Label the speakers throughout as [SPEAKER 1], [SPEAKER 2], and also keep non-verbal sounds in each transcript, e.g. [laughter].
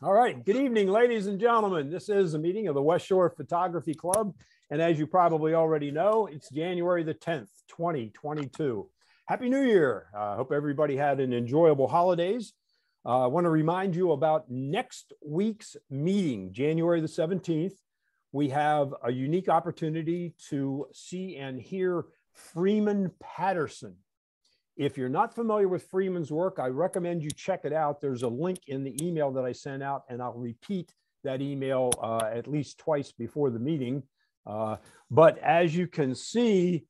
[SPEAKER 1] All right. Good evening, ladies and gentlemen. This is a meeting of the West Shore Photography Club. And as you probably already know, it's January the 10th, 2022. Happy New Year. I uh, hope everybody had an enjoyable holidays. Uh, I want to remind you about next week's meeting, January the 17th. We have a unique opportunity to see and hear Freeman Patterson. If you're not familiar with Freeman's work, I recommend you check it out. There's a link in the email that I sent out, and I'll repeat that email uh, at least twice before the meeting. Uh, but as you can see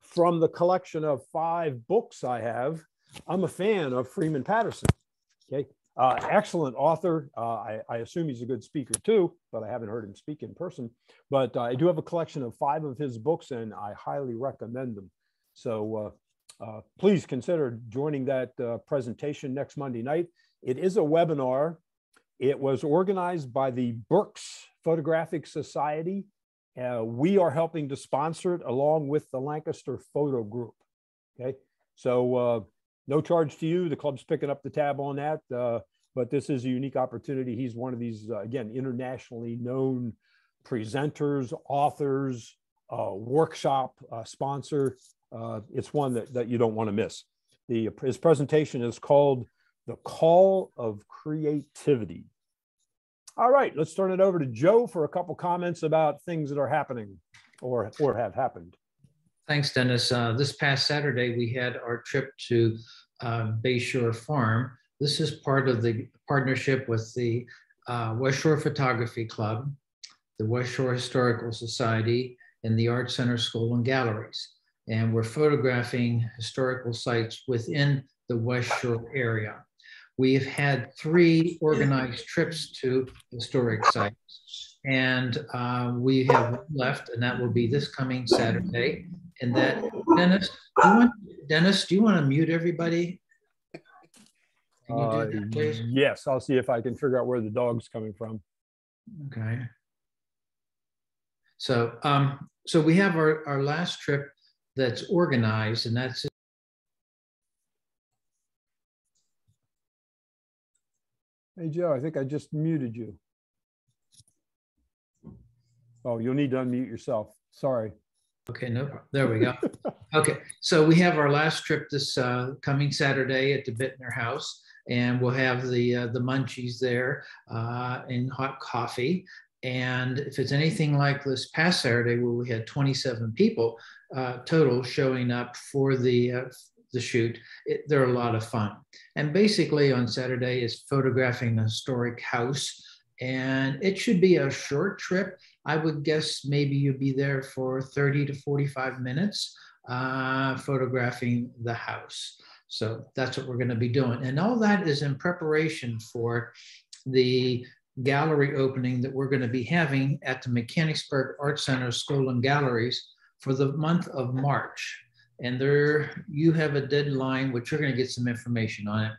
[SPEAKER 1] from the collection of five books I have, I'm a fan of Freeman Patterson. Okay, uh, excellent author. Uh, I, I, assume he's a good speaker too, but I haven't heard him speak in person. But uh, I do have a collection of five of his books, and I highly recommend them. So uh, uh, please consider joining that uh, presentation next Monday night. It is a webinar. It was organized by the Berks Photographic Society. Uh, we are helping to sponsor it along with the Lancaster Photo Group. Okay, so uh, no charge to you. The club's picking up the tab on that, uh, but this is a unique opportunity. He's one of these, uh, again, internationally known presenters, authors, workshop sponsor uh, it's one that, that you don't want to miss. The, his presentation is called The Call of Creativity. All right, let's turn it over to Joe for a couple comments about things that are happening or, or have happened.
[SPEAKER 2] Thanks, Dennis. Uh, this past Saturday, we had our trip to uh, Bayshore Farm. This is part of the partnership with the uh, West Shore Photography Club, the West Shore Historical Society, and the Art Center School and Galleries and we're photographing historical sites within the West Shore area. We've had three organized trips to historic sites, and uh, we have left, and that will be this coming Saturday. And that, Dennis, do you want, Dennis, do you want to mute everybody?
[SPEAKER 1] Uh, that, yes, I'll see if I can figure out where the dog's coming from.
[SPEAKER 2] Okay. So, um, so we have our, our last trip that's organized, and that's
[SPEAKER 1] Hey, Joe, I think I just muted you. Oh, you'll need to unmute yourself. Sorry.
[SPEAKER 2] Okay, no, there we go. [laughs] okay, so we have our last trip this uh, coming Saturday at the Bittner House, and we'll have the uh, the munchies there uh, and hot coffee. And if it's anything like this past Saturday, where we had 27 people uh, total showing up for the uh, the shoot, it, they're a lot of fun. And basically, on Saturday is photographing the historic house, and it should be a short trip. I would guess maybe you'd be there for 30 to 45 minutes, uh, photographing the house. So that's what we're going to be doing, and all that is in preparation for the gallery opening that we're going to be having at the Mechanicsburg Art Center School and Galleries for the month of March. And there you have a deadline, which you're going to get some information on it,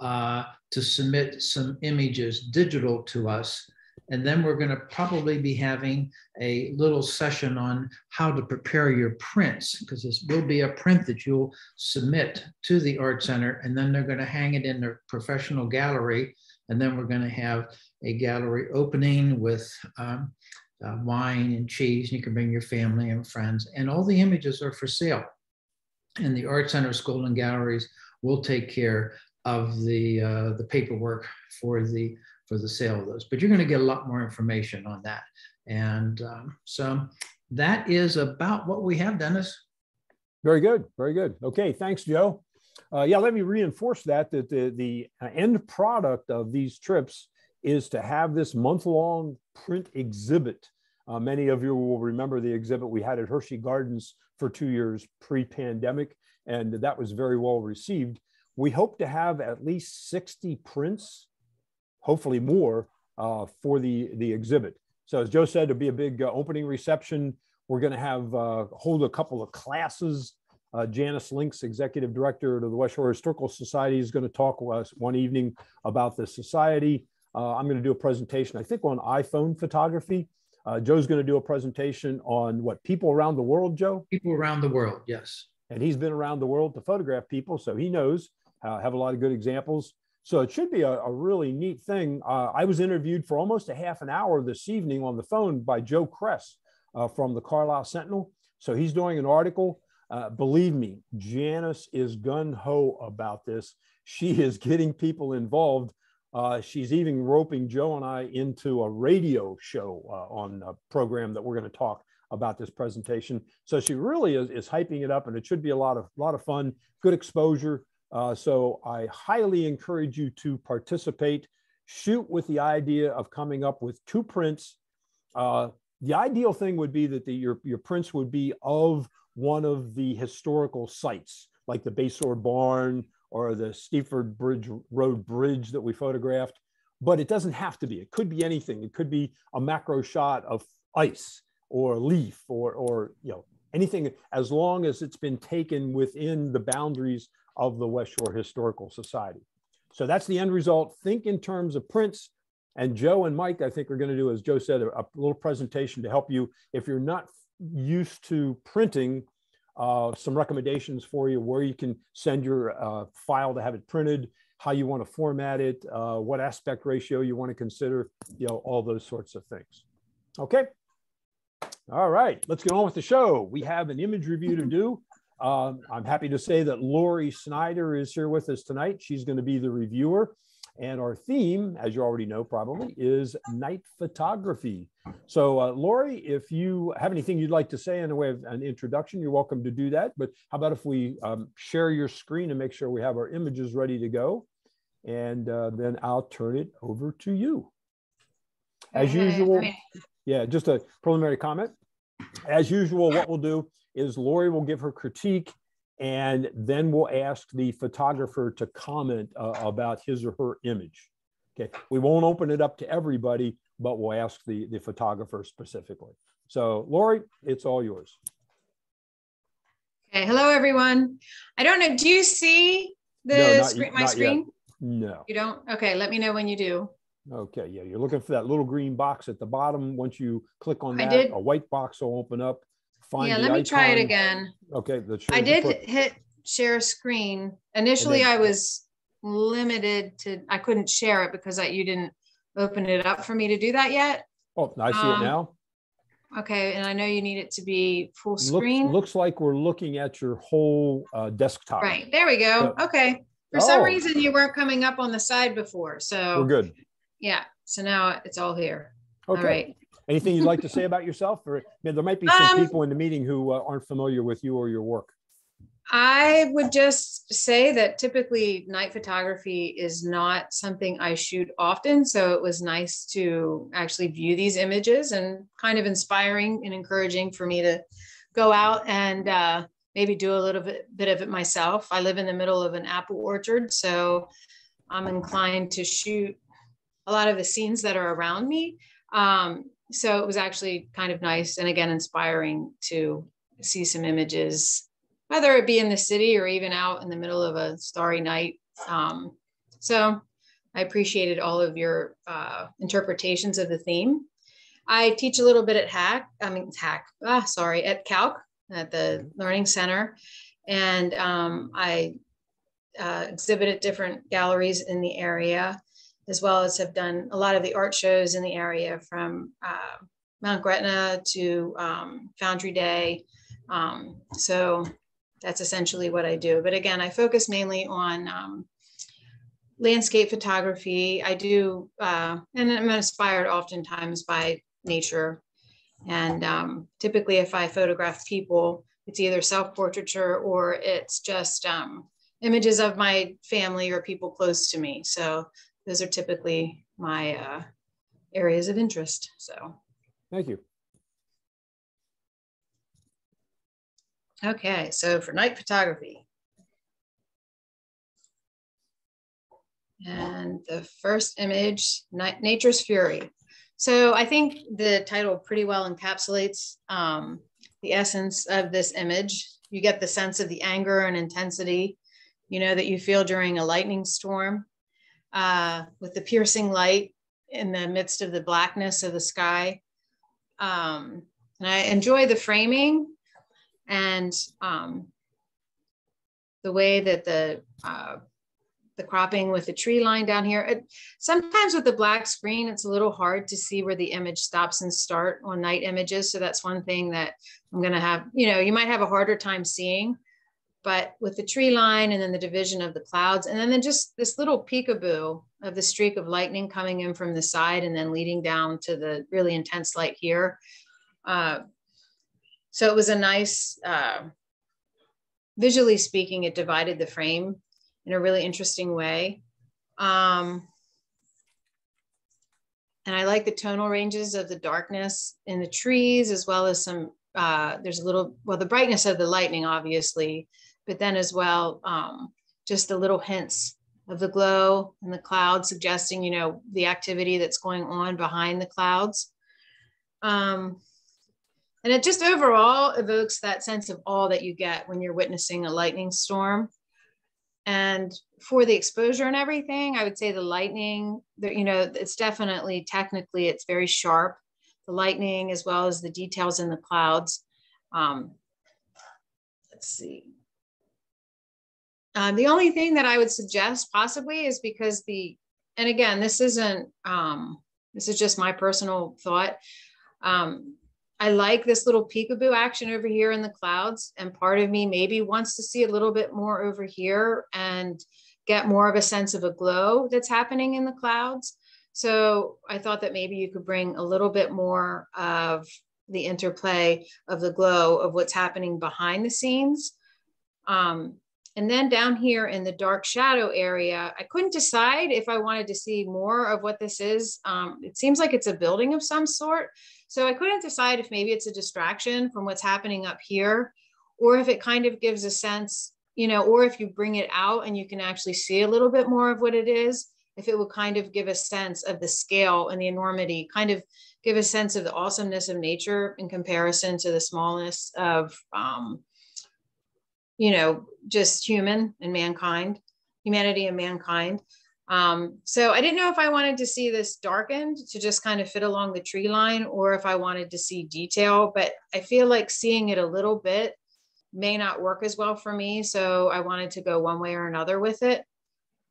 [SPEAKER 2] uh, to submit some images digital to us. And then we're going to probably be having a little session on how to prepare your prints, because this will be a print that you'll submit to the Art Center, and then they're going to hang it in their professional gallery. And then we're going to have a gallery opening with um, uh, wine and cheese. You can bring your family and friends, and all the images are for sale. And the Art Center School and Galleries will take care of the uh, the paperwork for the for the sale of those. But you're going to get a lot more information on that. And um, so that is about what we have, Dennis.
[SPEAKER 1] Very good. Very good. Okay. Thanks, Joe. Uh, yeah, let me reinforce that that the, the end product of these trips is to have this month long print exhibit. Uh, many of you will remember the exhibit we had at Hershey Gardens for two years pre pandemic, and that was very well received. We hope to have at least 60 prints, hopefully more, uh, for the, the exhibit. So, as Joe said, it'll be a big uh, opening reception. We're going to have uh, hold a couple of classes. Uh, Janice Links, executive director of the West Shore Historical Society, is going to talk with us one evening about the society. Uh, I'm going to do a presentation, I think, on iPhone photography. Uh, Joe's going to do a presentation on what people around the world, Joe?
[SPEAKER 2] People around the world, yes.
[SPEAKER 1] And he's been around the world to photograph people, so he knows, uh, have a lot of good examples. So it should be a, a really neat thing. Uh, I was interviewed for almost a half an hour this evening on the phone by Joe Kress uh, from the Carlisle Sentinel. So he's doing an article. Uh, believe me, Janice is gun ho about this. She [laughs] is getting people involved. Uh, she's even roping Joe and I into a radio show uh, on a program that we're going to talk about this presentation. So she really is, is hyping it up, and it should be a lot of lot of fun, good exposure. Uh, so I highly encourage you to participate. Shoot with the idea of coming up with two prints. Uh, the ideal thing would be that the, your, your prints would be of one of the historical sites, like the Basehor Barn or the Stamford Bridge Road Bridge that we photographed. But it doesn't have to be. It could be anything. It could be a macro shot of ice or leaf or, or you know anything as long as it's been taken within the boundaries of the West Shore Historical Society. So that's the end result. Think in terms of prints. And Joe and Mike, I think, are going to do, as Joe said, a, a little presentation to help you. If you're not used to printing, uh, some recommendations for you where you can send your uh, file to have it printed, how you want to format it, uh, what aspect ratio you want to consider, you know, all those sorts of things. Okay. All right, let's get on with the show. We have an image review to do. Um, I'm happy to say that Lori Snyder is here with us tonight. She's going to be the reviewer. And our theme, as you already know, probably is night photography. So, uh, Lori, if you have anything you'd like to say in the way of an introduction, you're welcome to do that. But how about if we um, share your screen and make sure we have our images ready to go? And uh, then I'll turn it over to you. As usual, yeah, just a preliminary comment. As usual, what we'll do is Lori will give her critique and then we'll ask the photographer to comment uh, about his or her image. Okay, we won't open it up to everybody, but we'll ask the, the photographer specifically. So Lori, it's all yours.
[SPEAKER 3] Okay, hello everyone. I don't know, do you see the no, screen, my screen? Yet.
[SPEAKER 1] No.
[SPEAKER 3] You don't? Okay, let me know when you do.
[SPEAKER 1] Okay, yeah, you're looking for that little green box at the bottom. Once you click on that, a white box will open up.
[SPEAKER 3] Find yeah, let me icon. try it again.
[SPEAKER 1] Okay,
[SPEAKER 3] I did hit share screen. Initially, then, I was limited to, I couldn't share it because I, you didn't open it up for me to do that yet.
[SPEAKER 1] Oh, I see um, it now.
[SPEAKER 3] Okay, and I know you need it to be full screen.
[SPEAKER 1] Looks, looks like we're looking at your whole uh, desktop.
[SPEAKER 3] Right, there we go. So, okay. For oh. some reason, you weren't coming up on the side before, so.
[SPEAKER 1] We're good.
[SPEAKER 3] Yeah, so now it's all here. Okay. All right.
[SPEAKER 1] Anything you'd like to say [laughs] about yourself? Or there might be some um, people in the meeting who uh, aren't familiar with you or your work.
[SPEAKER 3] I would just say that typically night photography is not something I shoot often. So it was nice to actually view these images and kind of inspiring and encouraging for me to go out and uh, maybe do a little bit, bit of it myself. I live in the middle of an apple orchard, so I'm inclined to shoot a lot of the scenes that are around me. Um, so it was actually kind of nice and again inspiring to see some images, whether it be in the city or even out in the middle of a starry night. Um, so I appreciated all of your uh, interpretations of the theme. I teach a little bit at Hack, I mean Hack, ah, sorry, at Calc at the Learning Center, and um, I uh, exhibit at different galleries in the area as well as have done a lot of the art shows in the area from uh, Mount Gretna to um, Foundry Day. Um, so that's essentially what I do. But again, I focus mainly on um, landscape photography. I do, uh, and I'm inspired oftentimes by nature. And um, typically, if I photograph people, it's either self portraiture or it's just um, images of my family or people close to me. So those are typically my uh, areas of interest. So,
[SPEAKER 1] thank you.
[SPEAKER 3] Okay, so for night photography. And the first image, Nature's Fury. So I think the title pretty well encapsulates um, the essence of this image. You get the sense of the anger and intensity, you know, that you feel during a lightning storm uh, with the piercing light in the midst of the blackness of the sky. Um, and I enjoy the framing and um, the way that the uh, the cropping with the tree line down here. It, sometimes with the black screen, it's a little hard to see where the image stops and start on night images. So that's one thing that I'm gonna have, you know, you might have a harder time seeing, but with the tree line and then the division of the clouds, and then, then just this little peekaboo of the streak of lightning coming in from the side and then leading down to the really intense light here. Uh, so it was a nice, uh, visually speaking, it divided the frame in a really interesting way. Um, and I like the tonal ranges of the darkness in the trees, as well as some, uh, there's a little, well, the brightness of the lightning, obviously, but then as well, um, just the little hints of the glow and the clouds suggesting, you know, the activity that's going on behind the clouds. Um, and it just overall evokes that sense of awe that you get when you're witnessing a lightning storm. And for the exposure and everything, I would say the lightning, you know, it's definitely technically it's very sharp. The lightning as well as the details in the clouds. Um, let's see. Uh, the only thing that I would suggest possibly is because the, and again, this isn't, um, this is just my personal thought. Um, I like this little peekaboo action over here in the clouds. And part of me maybe wants to see a little bit more over here and get more of a sense of a glow that's happening in the clouds. So I thought that maybe you could bring a little bit more of the interplay of the glow of what's happening behind the scenes. Um, and then down here in the dark shadow area, I couldn't decide if I wanted to see more of what this is. Um, it seems like it's a building of some sort. So I couldn't decide if maybe it's a distraction from what's happening up here, or if it kind of gives a sense, you know, or if you bring it out and you can actually see a little bit more of what it is, if it would kind of give a sense of the scale and the enormity, kind of give a sense of the awesomeness of nature in comparison to the smallness of, um, you know, just human and mankind, humanity and mankind. Um, so I didn't know if I wanted to see this darkened to just kind of fit along the tree line or if I wanted to see detail, but I feel like seeing it a little bit may not work as well for me. So I wanted to go one way or another with it.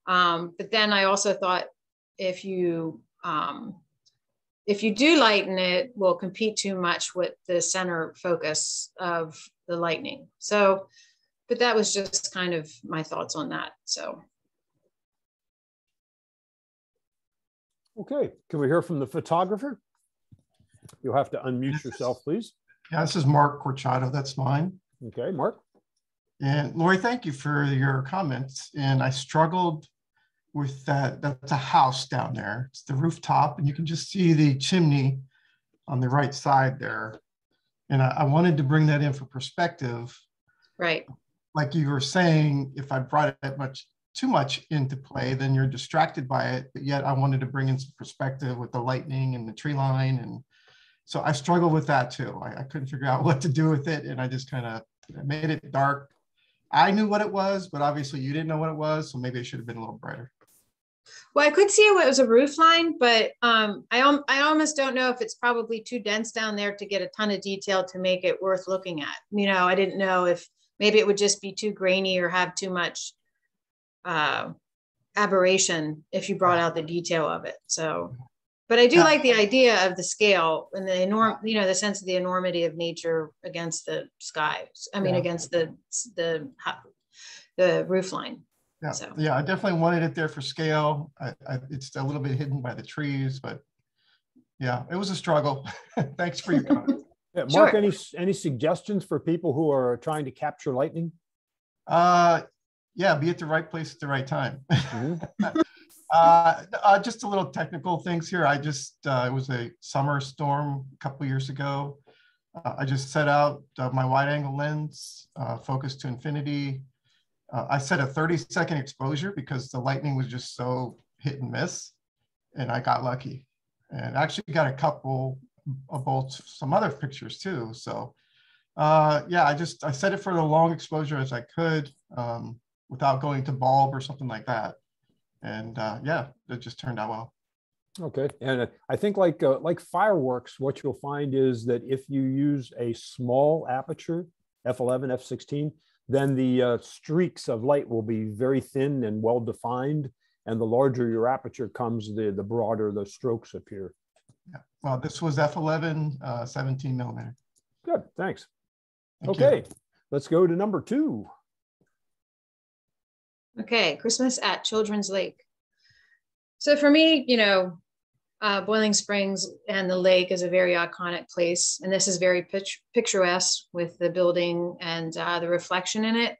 [SPEAKER 3] Um, but then I also thought if you um, if you do lighten it, will compete too much with the center focus of the lightning. So, but that was just kind of my thoughts on that. So.
[SPEAKER 1] Okay, can we hear from the photographer? You'll have to unmute yourself, please.
[SPEAKER 4] Yeah, this is Mark Corchado. That's mine.
[SPEAKER 1] Okay, Mark.
[SPEAKER 4] And Lori, thank you for your comments. And I struggled with that. That's a house down there. It's the rooftop, and you can just see the chimney on the right side there. And I, I wanted to bring that in for perspective.
[SPEAKER 3] Right.
[SPEAKER 4] Like you were saying, if I brought it much too much into play, then you're distracted by it. But yet I wanted to bring in some perspective with the lightning and the tree line. And so I struggled with that too. I, I couldn't figure out [laughs] what to do with it. And I just kind of made it dark. I knew what it was, but obviously you didn't know what it was. So maybe it should have been a little brighter.
[SPEAKER 3] Well, I could see it was a roof line, but um, I, I almost don't know if it's probably too dense down there to get a ton of detail to make it worth looking at. You know, I didn't know if maybe it would just be too grainy or have too much uh, aberration if you brought out the detail of it. So, but I do yeah. like the idea of the scale and the enorm, you know, the sense of the enormity of nature against the sky. I mean, yeah. against the the the roof line.
[SPEAKER 4] Yeah, so. yeah, I definitely wanted it there for scale. I, I, it's a little bit hidden by the trees, but yeah, it was a struggle. [laughs] Thanks for your comment.
[SPEAKER 1] Yeah, Mark, sure. any any suggestions for people who are trying to capture lightning?
[SPEAKER 4] Uh, yeah, be at the right place at the right time. Mm-hmm. [laughs] uh, uh, just a little technical things here. I just, uh, it was a summer storm a couple years ago. Uh, I just set out uh, my wide angle lens, uh, focus to infinity. I set a 30 second exposure because the lightning was just so hit and miss. And I got lucky and actually got a couple both some other pictures too. So yeah, I just, I set it for the long exposure as I could. Um, without going to bulb or something like that. And uh, yeah, it just turned out well.
[SPEAKER 1] Okay, and uh, I think like uh, like fireworks, what you'll find is that if you use a small aperture, f11, f16, then the uh, streaks of light will be very thin and well defined. And the larger your aperture comes, the, the broader the strokes appear.
[SPEAKER 4] Yeah. Well, this was F11, uh, 17 millimeter.
[SPEAKER 1] Good, thanks.
[SPEAKER 4] Thank you.
[SPEAKER 1] okay, let's go to number two.
[SPEAKER 3] Okay, Christmas at Children's Lake. So for me, you know, uh, Boiling Springs and the lake is a very iconic place, and this is very pict- picturesque with the building and uh, the reflection in it.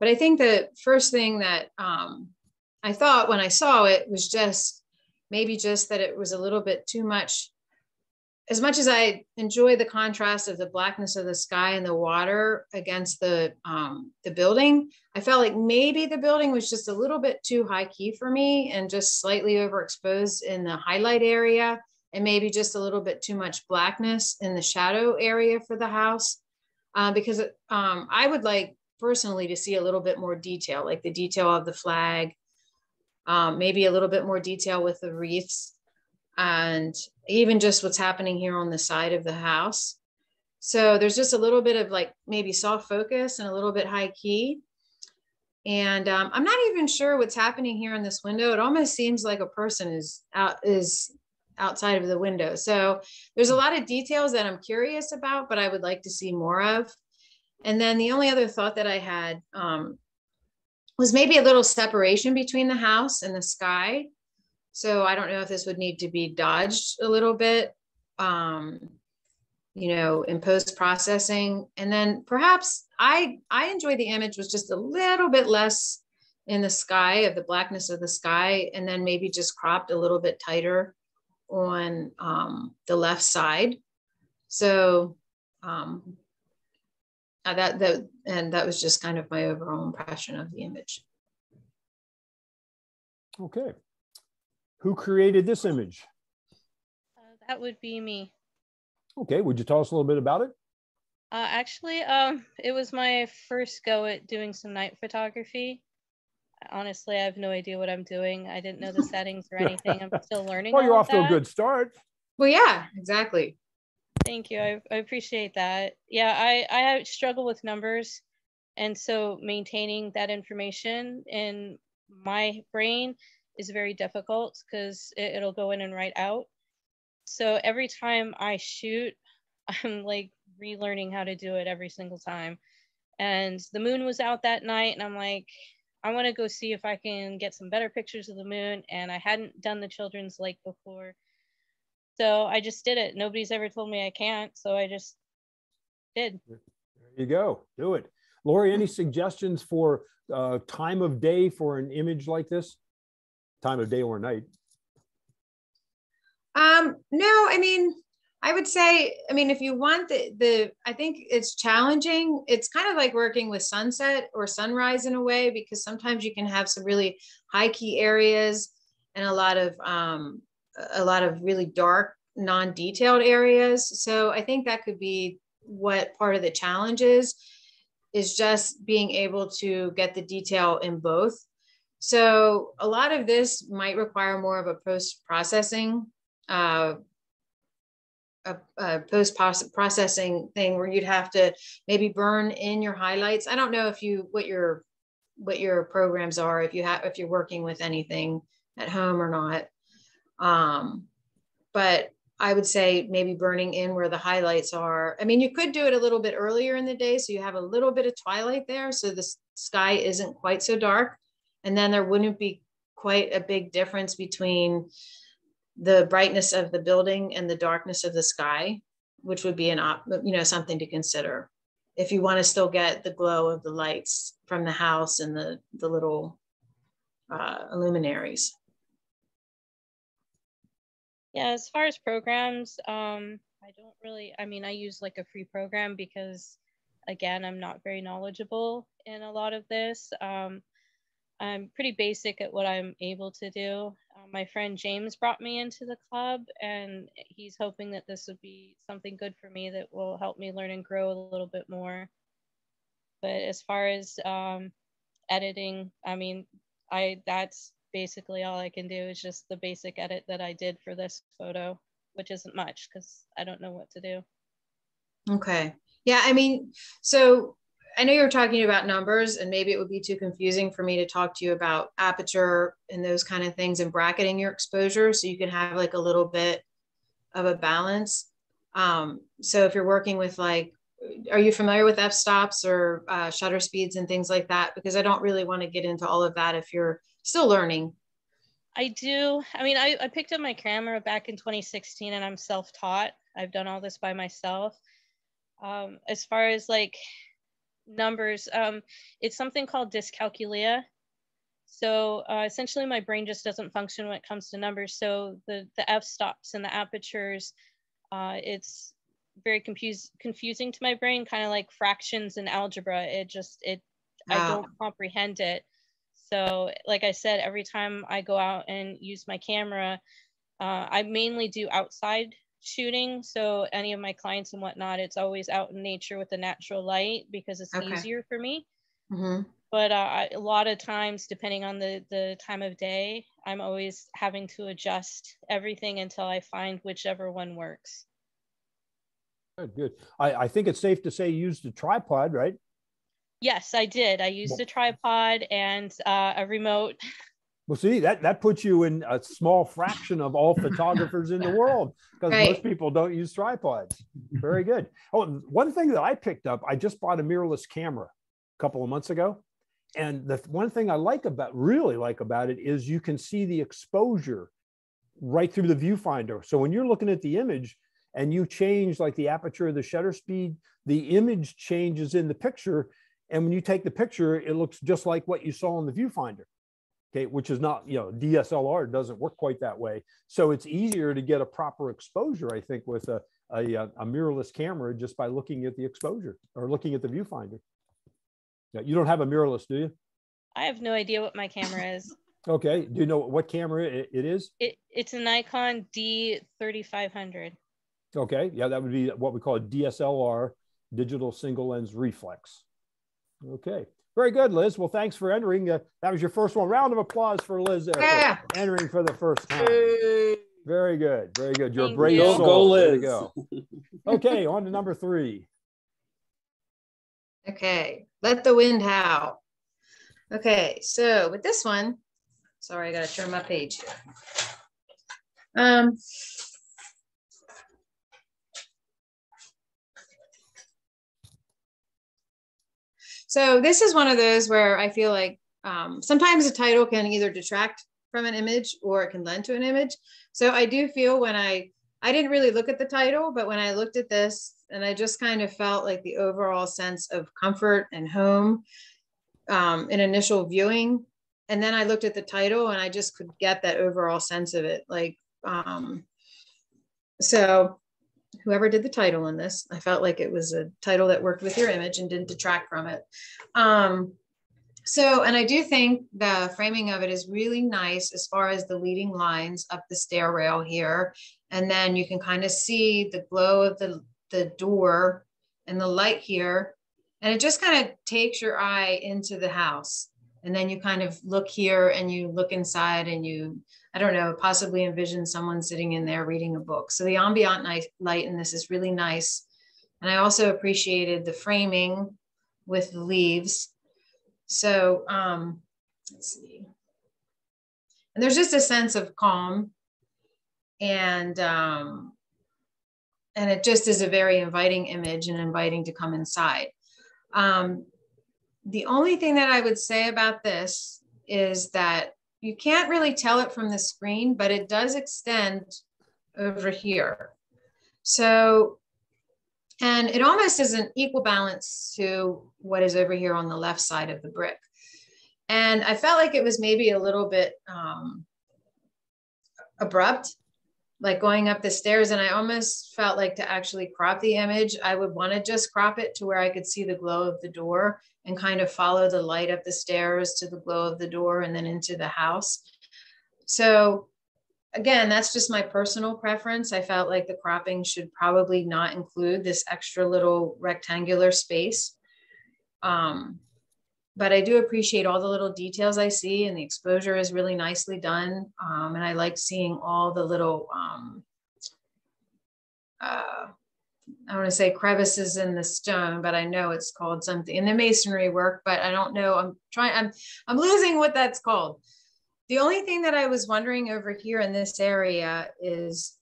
[SPEAKER 3] But I think the first thing that um, I thought when I saw it was just maybe just that it was a little bit too much as much as I enjoy the contrast of the blackness of the sky and the water against the um, the building, I felt like maybe the building was just a little bit too high key for me and just slightly overexposed in the highlight area, and maybe just a little bit too much blackness in the shadow area for the house. Uh, because um, I would like personally to see a little bit more detail, like the detail of the flag, um, maybe a little bit more detail with the wreaths and even just what's happening here on the side of the house. So there's just a little bit of like maybe soft focus and a little bit high key. And um, I'm not even sure what's happening here in this window. It almost seems like a person is out is outside of the window. So there's a lot of details that I'm curious about, but I would like to see more of. And then the only other thought that I had um, was maybe a little separation between the house and the sky. So I don't know if this would need to be dodged a little bit, um, you know, in post processing. And then perhaps I I enjoy the image was just a little bit less in the sky of the blackness of the sky, and then maybe just cropped a little bit tighter on um, the left side. So um, uh, that that and that was just kind of my overall impression of the image.
[SPEAKER 1] Okay. Who created this image?
[SPEAKER 5] Uh, that would be me.
[SPEAKER 1] Okay, would you tell us a little bit about it?
[SPEAKER 5] Uh, actually, um, it was my first go at doing some night photography. Honestly, I have no idea what I'm doing. I didn't know the [laughs] settings or anything. I'm still learning.
[SPEAKER 1] Well, you're off
[SPEAKER 5] of
[SPEAKER 1] to a good start.
[SPEAKER 3] Well, yeah, exactly.
[SPEAKER 5] Thank you. I, I appreciate that. Yeah, I, I struggle with numbers. And so maintaining that information in my brain is very difficult because it, it'll go in and write out. So every time I shoot, [laughs] I'm like relearning how to do it every single time. And the moon was out that night, and I'm like, I want to go see if I can get some better pictures of the moon. And I hadn't done the children's lake before. So I just did it. Nobody's ever told me I can't. So I just did.
[SPEAKER 1] There you go. Do it. Lori, any suggestions for uh, time of day for an image like this? Time of day or night?
[SPEAKER 3] Um, no, I mean, I would say, I mean, if you want the, the, I think it's challenging. It's kind of like working with sunset or sunrise in a way, because sometimes you can have some really high key areas and a lot of, um, a lot of really dark, non-detailed areas. So I think that could be what part of the challenge is, is just being able to get the detail in both. So a lot of this might require more of a post processing uh, a, a post processing thing where you'd have to maybe burn in your highlights. I don't know if you what your what your programs are if you have if you're working with anything at home or not. Um, but I would say maybe burning in where the highlights are. I mean, you could do it a little bit earlier in the day, so you have a little bit of twilight there, so the sky isn't quite so dark, and then there wouldn't be quite a big difference between the brightness of the building and the darkness of the sky, which would be an op, you know, something to consider if you want to still get the glow of the lights from the house and the the little uh, luminaries.
[SPEAKER 5] Yeah, as far as programs, um, I don't really, I mean, I use like a free program because, again, I'm not very knowledgeable in a lot of this. Um, I'm pretty basic at what I'm able to do. Uh, my friend James brought me into the club, and he's hoping that this would be something good for me that will help me learn and grow a little bit more. But as far as um, editing, I mean, I that's basically all I can do is just the basic edit that I did for this photo, which isn't much because I don't know what to do.
[SPEAKER 3] Okay. Yeah, I mean, so I know you're talking about numbers and maybe it would be too confusing for me to talk to you about aperture and those kind of things and bracketing your exposure so you can have like a little bit of a balance. Um, so if you're working with like, are you familiar with f-stops or uh, shutter speeds and things like that? Because I don't really want to get into all of that if you're still learning.
[SPEAKER 5] I do. I mean, I, I picked up my camera back in 2016 and I'm self-taught. I've done all this by myself. Um, as far as like numbers, um, it's something called dyscalculia. So uh, essentially my brain just doesn't function when it comes to numbers. So the, the f-stops and the apertures, uh, it's very confuse, confusing to my brain, kind of like fractions in algebra. It just, it, wow. I don't comprehend it. So like I said, every time I go out and use my camera, uh, I mainly do outside shooting. So any of my clients and whatnot, it's always out in nature with the natural light because it's okay. easier for me. Mm-hmm. But uh, a lot of times, depending on the, the time of day, I'm always having to adjust everything until I find whichever one works.
[SPEAKER 1] Good, good. I, I think it's safe to say use the tripod, right?
[SPEAKER 5] Yes, I did. I used a tripod and uh, a remote.
[SPEAKER 1] Well, see that that puts you in a small fraction of all photographers in the world because right. most people don't use tripods. Very good. Oh, one thing that I picked up, I just bought a mirrorless camera a couple of months ago, and the one thing I like about really like about it is you can see the exposure right through the viewfinder. So when you're looking at the image and you change like the aperture, the shutter speed, the image changes in the picture, and when you take the picture, it looks just like what you saw in the viewfinder okay, which is not, you know, DSLR doesn't work quite that way. So it's easier to get a proper exposure, I think, with a, a, a mirrorless camera just by looking at the exposure or looking at the viewfinder. Now, you don't have a mirrorless, do you?
[SPEAKER 5] I have no idea what my camera is. [laughs]
[SPEAKER 1] Okay. Do you know what camera it, it is?
[SPEAKER 5] It, it's a Nikon D3500.
[SPEAKER 1] Okay. Yeah, that would be what we call a DSLR, digital single lens reflex. Okay. Very good, Liz. Well, thanks for entering. Uh, that was your first one. Round of applause for Liz there yeah. for entering for the first time. Very good. Very good. You're a brave you. soul. Go, Liz. go. [laughs] Okay, on to number three.
[SPEAKER 3] Okay, let the wind howl. Okay, so with this one, sorry, I got to turn my page here. Um, So this is one of those where I feel like um, sometimes a title can either detract from an image or it can lend to an image. So I do feel when I, I didn't really look at the title, but when I looked at this and I just kind of felt like the overall sense of comfort and home um, in initial viewing. And then I looked at the title and I just could get that overall sense of it. Like, um, so whoever did the title on this. I felt like it was a title that worked with your image and didn't detract from it. Um, so, and I do think the framing of it is really nice as far as the leading lines up the stair rail here. And then you can kind of see the glow of the, the door and the light here. And it just kind of takes your eye into the house. And then you kind of look here and you look inside and you I don't know, possibly envision someone sitting in there reading a book. So the ambient light in this is really nice. And I also appreciated the framing with the leaves. So um, let's see. And there's just a sense of calm and um, and it just is a very inviting image and inviting to come inside. Um, the only thing that I would say about this is that you can't really tell it from the screen, but it does extend over here. So, and it almost is an equal balance to what is over here on the left side of the brick. And I felt like it was maybe a little bit um, abrupt, like going up the stairs. And I almost felt like to actually crop the image, I would want to just crop it to where I could see the glow of the door and kind of follow the light up the stairs to the glow of the door and then into the house. So again, that's just my personal preference. I felt like the cropping should probably not include this extra little rectangular space. Um, but I do appreciate all the little details I see and the exposure is really nicely done. Um, and I like seeing all the little um, uh, I want to say crevices in the stone, but I know it's called something in the masonry work, but I don't know. I'm trying, I'm, I'm losing what that's called. The only thing that I was wondering over here in this area is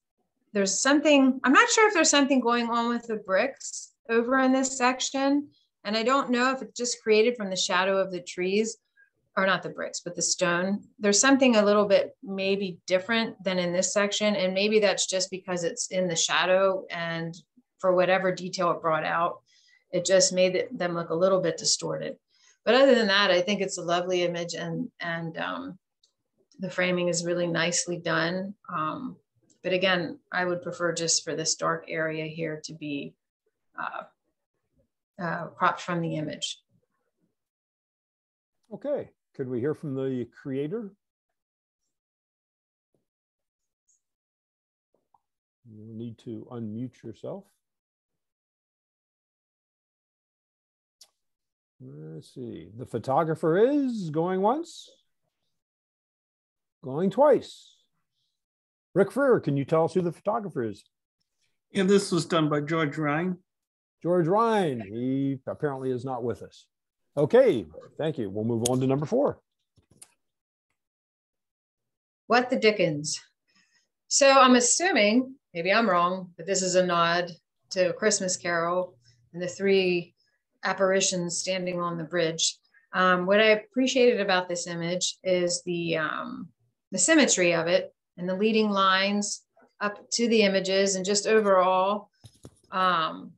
[SPEAKER 3] there's something, I'm not sure if there's something going on with the bricks over in this section. And I don't know if it's just created from the shadow of the trees or not the bricks, but the stone. There's something a little bit maybe different than in this section. And maybe that's just because it's in the shadow and for whatever detail it brought out, it just made it, them look a little bit distorted. But other than that, I think it's a lovely image and, and um, the framing is really nicely done. Um, but again, I would prefer just for this dark area here to be uh, uh, cropped from the image.
[SPEAKER 1] Okay, could we hear from the creator? You need to unmute yourself. Let's see. The photographer is going once, going twice. Rick Freer, can you tell us who the photographer is?
[SPEAKER 6] Yeah, this was done by George Ryan.
[SPEAKER 1] George Ryan. He apparently is not with us. Okay, thank you. We'll move on to number four.
[SPEAKER 3] What the dickens? So I'm assuming, maybe I'm wrong, but this is a nod to a Christmas Carol and the three apparitions standing on the bridge. Um, what I appreciated about this image is the um, the symmetry of it and the leading lines up to the images and just overall, um,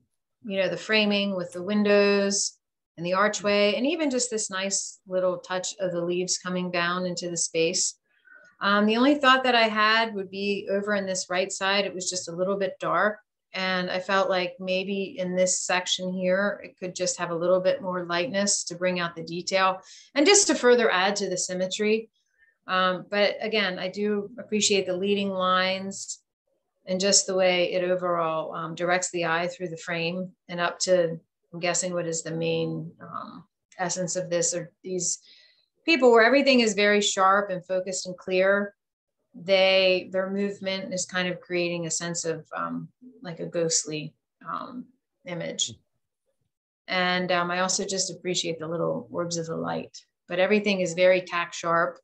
[SPEAKER 3] you know, the framing with the windows and the archway, and even just this nice little touch of the leaves coming down into the space. Um, the only thought that I had would be over in this right side, it was just a little bit dark. And I felt like maybe in this section here, it could just have a little bit more lightness to bring out the detail and just to further add to the symmetry. Um, but again, I do appreciate the leading lines and just the way it overall um, directs the eye through the frame and up to, I'm guessing what is the main um, essence of this or these people where everything is very sharp and focused and clear. They, their movement is kind of creating a sense of um, like a ghostly um, image. And um, I also just appreciate the little orbs of the light, but everything is very tack sharp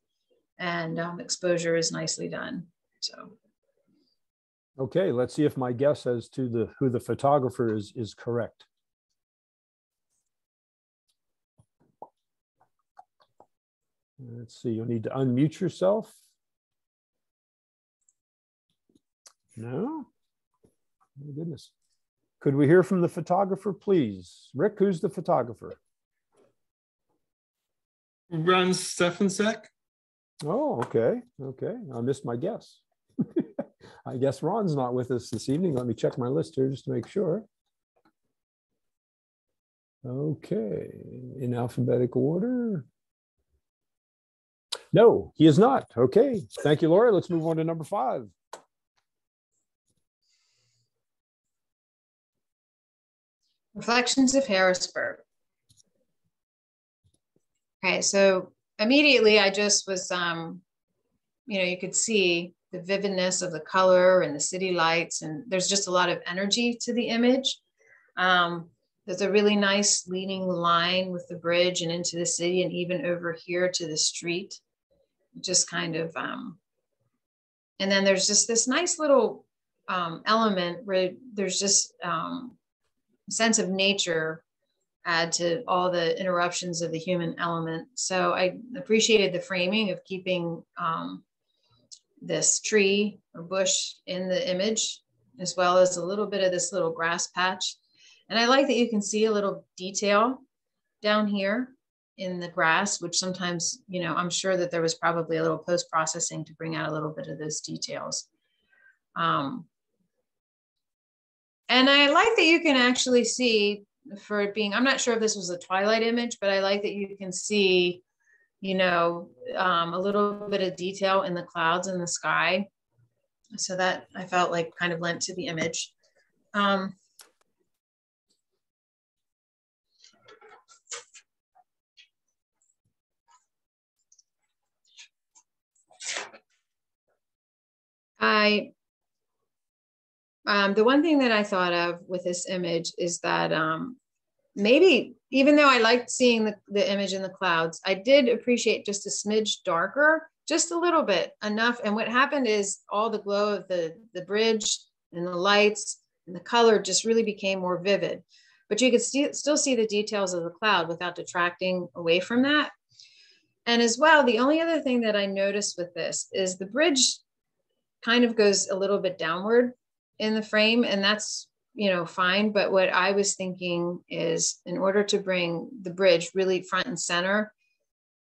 [SPEAKER 3] and um, exposure is nicely done. So.
[SPEAKER 1] Okay, let's see if my guess as to the who the photographer is is correct. Let's see, you'll need to unmute yourself. No? Oh, goodness. Could we hear from the photographer, please? Rick, who's the photographer?
[SPEAKER 6] Ron Stefansek.
[SPEAKER 1] Oh, okay. Okay. I missed my guess. I guess Ron's not with us this evening. Let me check my list here just to make sure. Okay. In alphabetical order. No, he is not. Okay. Thank you, Laura. Let's move on to number five.
[SPEAKER 3] Reflections of Harrisburg. Okay, so immediately I just was, um, you know, you could see the vividness of the color and the city lights, and there's just a lot of energy to the image. Um, there's a really nice leading line with the bridge and into the city, and even over here to the street. Just kind of, um, and then there's just this nice little um, element where there's just um, sense of nature add to all the interruptions of the human element. So I appreciated the framing of keeping um, this tree or bush in the image, as well as a little bit of this little grass patch. And I like that you can see a little detail down here in the grass, which sometimes, you know, I'm sure that there was probably a little post-processing to bring out a little bit of those details. Um, and I like that you can actually see for it being, I'm not sure if this was a twilight image, but I like that you can see, you know, um, a little bit of detail in the clouds in the sky. So that I felt like kind of lent to the image. Um, I um, the one thing that I thought of with this image is that um, maybe even though I liked seeing the, the image in the clouds, I did appreciate just a smidge darker, just a little bit enough. And what happened is all the glow of the, the bridge and the lights and the color just really became more vivid. But you could st still see the details of the cloud without detracting away from that. And as well, the only other thing that I noticed with this is the bridge kind of goes a little bit downward in the frame and that's you know fine but what i was thinking is in order to bring the bridge really front and center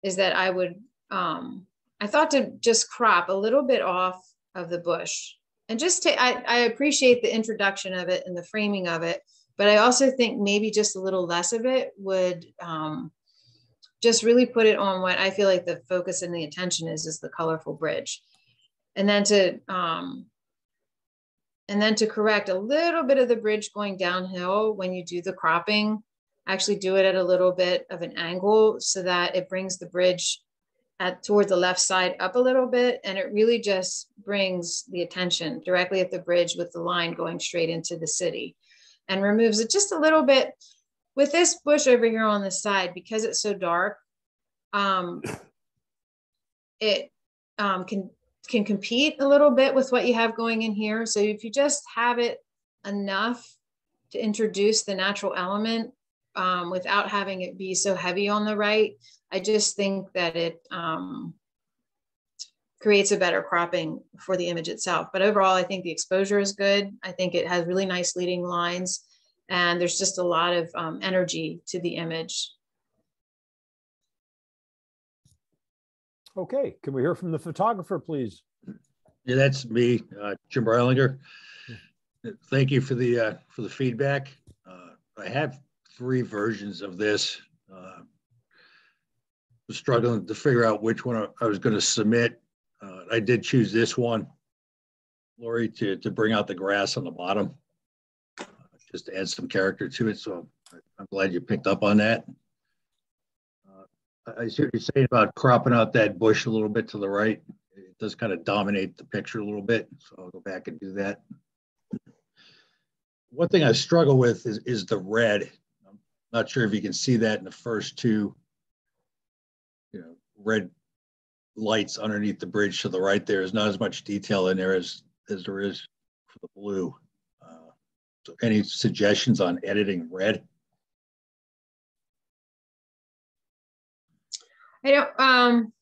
[SPEAKER 3] is that i would um i thought to just crop a little bit off of the bush and just take I, I appreciate the introduction of it and the framing of it but i also think maybe just a little less of it would um just really put it on what i feel like the focus and the attention is is the colorful bridge. And then to um and then to correct a little bit of the bridge going downhill when you do the cropping, actually do it at a little bit of an angle so that it brings the bridge at toward the left side up a little bit. And it really just brings the attention directly at the bridge with the line going straight into the city and removes it just a little bit. With this bush over here on the side, because it's so dark, um, [laughs] it um, can can compete a little bit with what you have going in here. So if you just have it enough to introduce the natural element um, without having it be so heavy on the right, I just think that it um, creates a better cropping for the image itself. But overall, I think the exposure is good. I think it has really nice leading lines and there's just a lot of um, energy to the image.
[SPEAKER 1] Okay, can we hear from the photographer, please?
[SPEAKER 7] Yeah, that's me, uh, Jim Breilinger. Thank you for the uh, for the feedback. Uh, I have three versions of this. Uh, was struggling to figure out which one I was going to submit. Uh, I did choose this one, Lori, to to bring out the grass on the bottom, uh, just to add some character to it. So I'm glad you picked up on that. I see what you're saying about cropping out that bush a little bit to the right. It does kind of dominate the picture a little bit. So I'll go back and do that. One thing I struggle with is, is the red. I'm not sure if you can see that in the first two, you know, red lights underneath the bridge to the right. There is not as much detail in there as, as there is for the blue. Uh, so any suggestions on editing red?
[SPEAKER 3] I don't, um,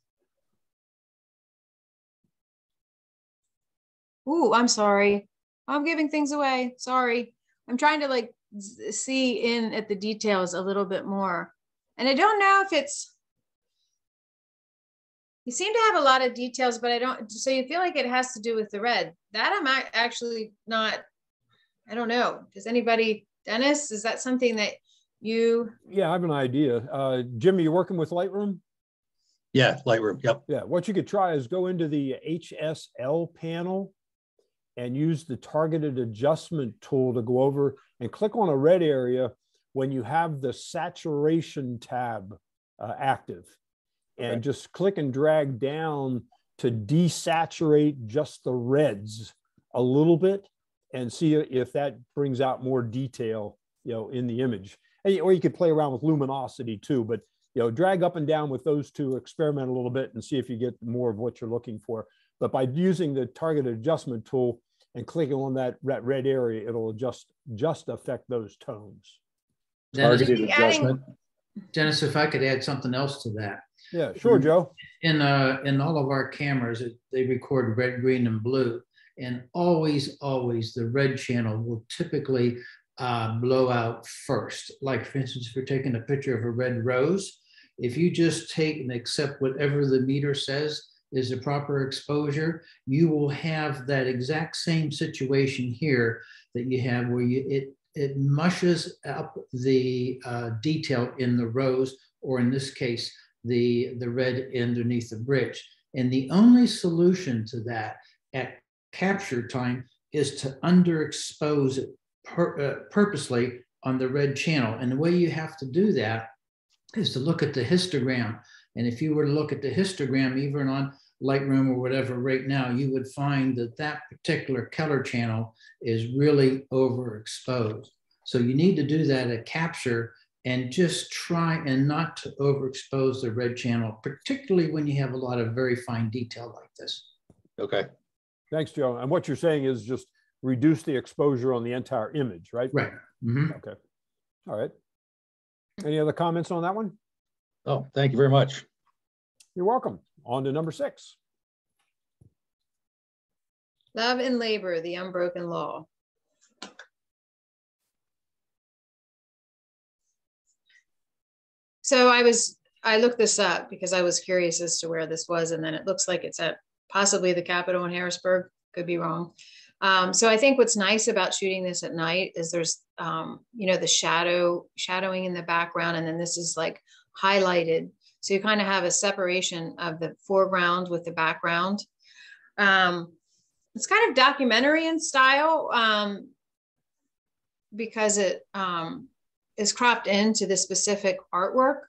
[SPEAKER 3] ooh, I'm sorry. I'm giving things away. Sorry. I'm trying to like see in at the details a little bit more. And I don't know if it's, you seem to have a lot of details, but I don't, so you feel like it has to do with the red. That I'm actually not, I don't know. Does anybody, Dennis, is that something that you?
[SPEAKER 1] Yeah, I have an idea. Uh, Jimmy, you working with Lightroom?
[SPEAKER 7] Yeah, Lightroom. Yep.
[SPEAKER 1] Yeah. What you could try is go into the HSL panel and use the targeted adjustment tool to go over and click on a red area when you have the saturation tab uh, active and okay. just click and drag down to desaturate just the reds a little bit and see if that brings out more detail you know in the image or you could play around with luminosity too but you know, drag up and down with those two, experiment a little bit and see if you get more of what you're looking for. But by using the targeted adjustment tool and clicking on that red area, it'll just just affect those tones.
[SPEAKER 2] Dennis, targeted adjustment. Dennis, if I could add something else to that.
[SPEAKER 1] Yeah, sure, Joe.
[SPEAKER 2] In uh, in all of our cameras, they record red, green, and blue, and always, always the red channel will typically uh, blow out first. Like for instance, if you're taking a picture of a red rose, if you just take and accept whatever the meter says is the proper exposure, you will have that exact same situation here that you have where you, it, it mushes up the uh, detail in the rose, or in this case, the, the red underneath the bridge. And the only solution to that at capture time is to underexpose it pur uh, purposely on the red channel. And the way you have to do that is to look at the histogram. And if you were to look at the histogram, even on Lightroom or whatever right now, you would find that that particular color channel is really overexposed. So you need to do that at capture and just try and not to overexpose the red channel, particularly when you have a lot of very fine detail like this.
[SPEAKER 7] Okay.
[SPEAKER 1] Thanks, Joe. And what you're saying is just reduce the exposure on the entire image, right?
[SPEAKER 2] Right. Mhm.
[SPEAKER 1] Okay. All right. Any other comments on that one?
[SPEAKER 7] Oh, thank you very much.
[SPEAKER 1] You're welcome. On to number six.
[SPEAKER 3] Love and labor, the unbroken law. So I was, I looked this up because I was curious as to where this was, and then it looks like it's at possibly the Capitol in Harrisburg. Could be wrong. Um, so I think what's nice about shooting this at night is there's, um, you know, the shadow shadowing in the background, and then this is like highlighted. So you kind of have a separation of the foreground with the background. Um, it's kind of documentary in style um, because it um, is cropped into the specific artwork.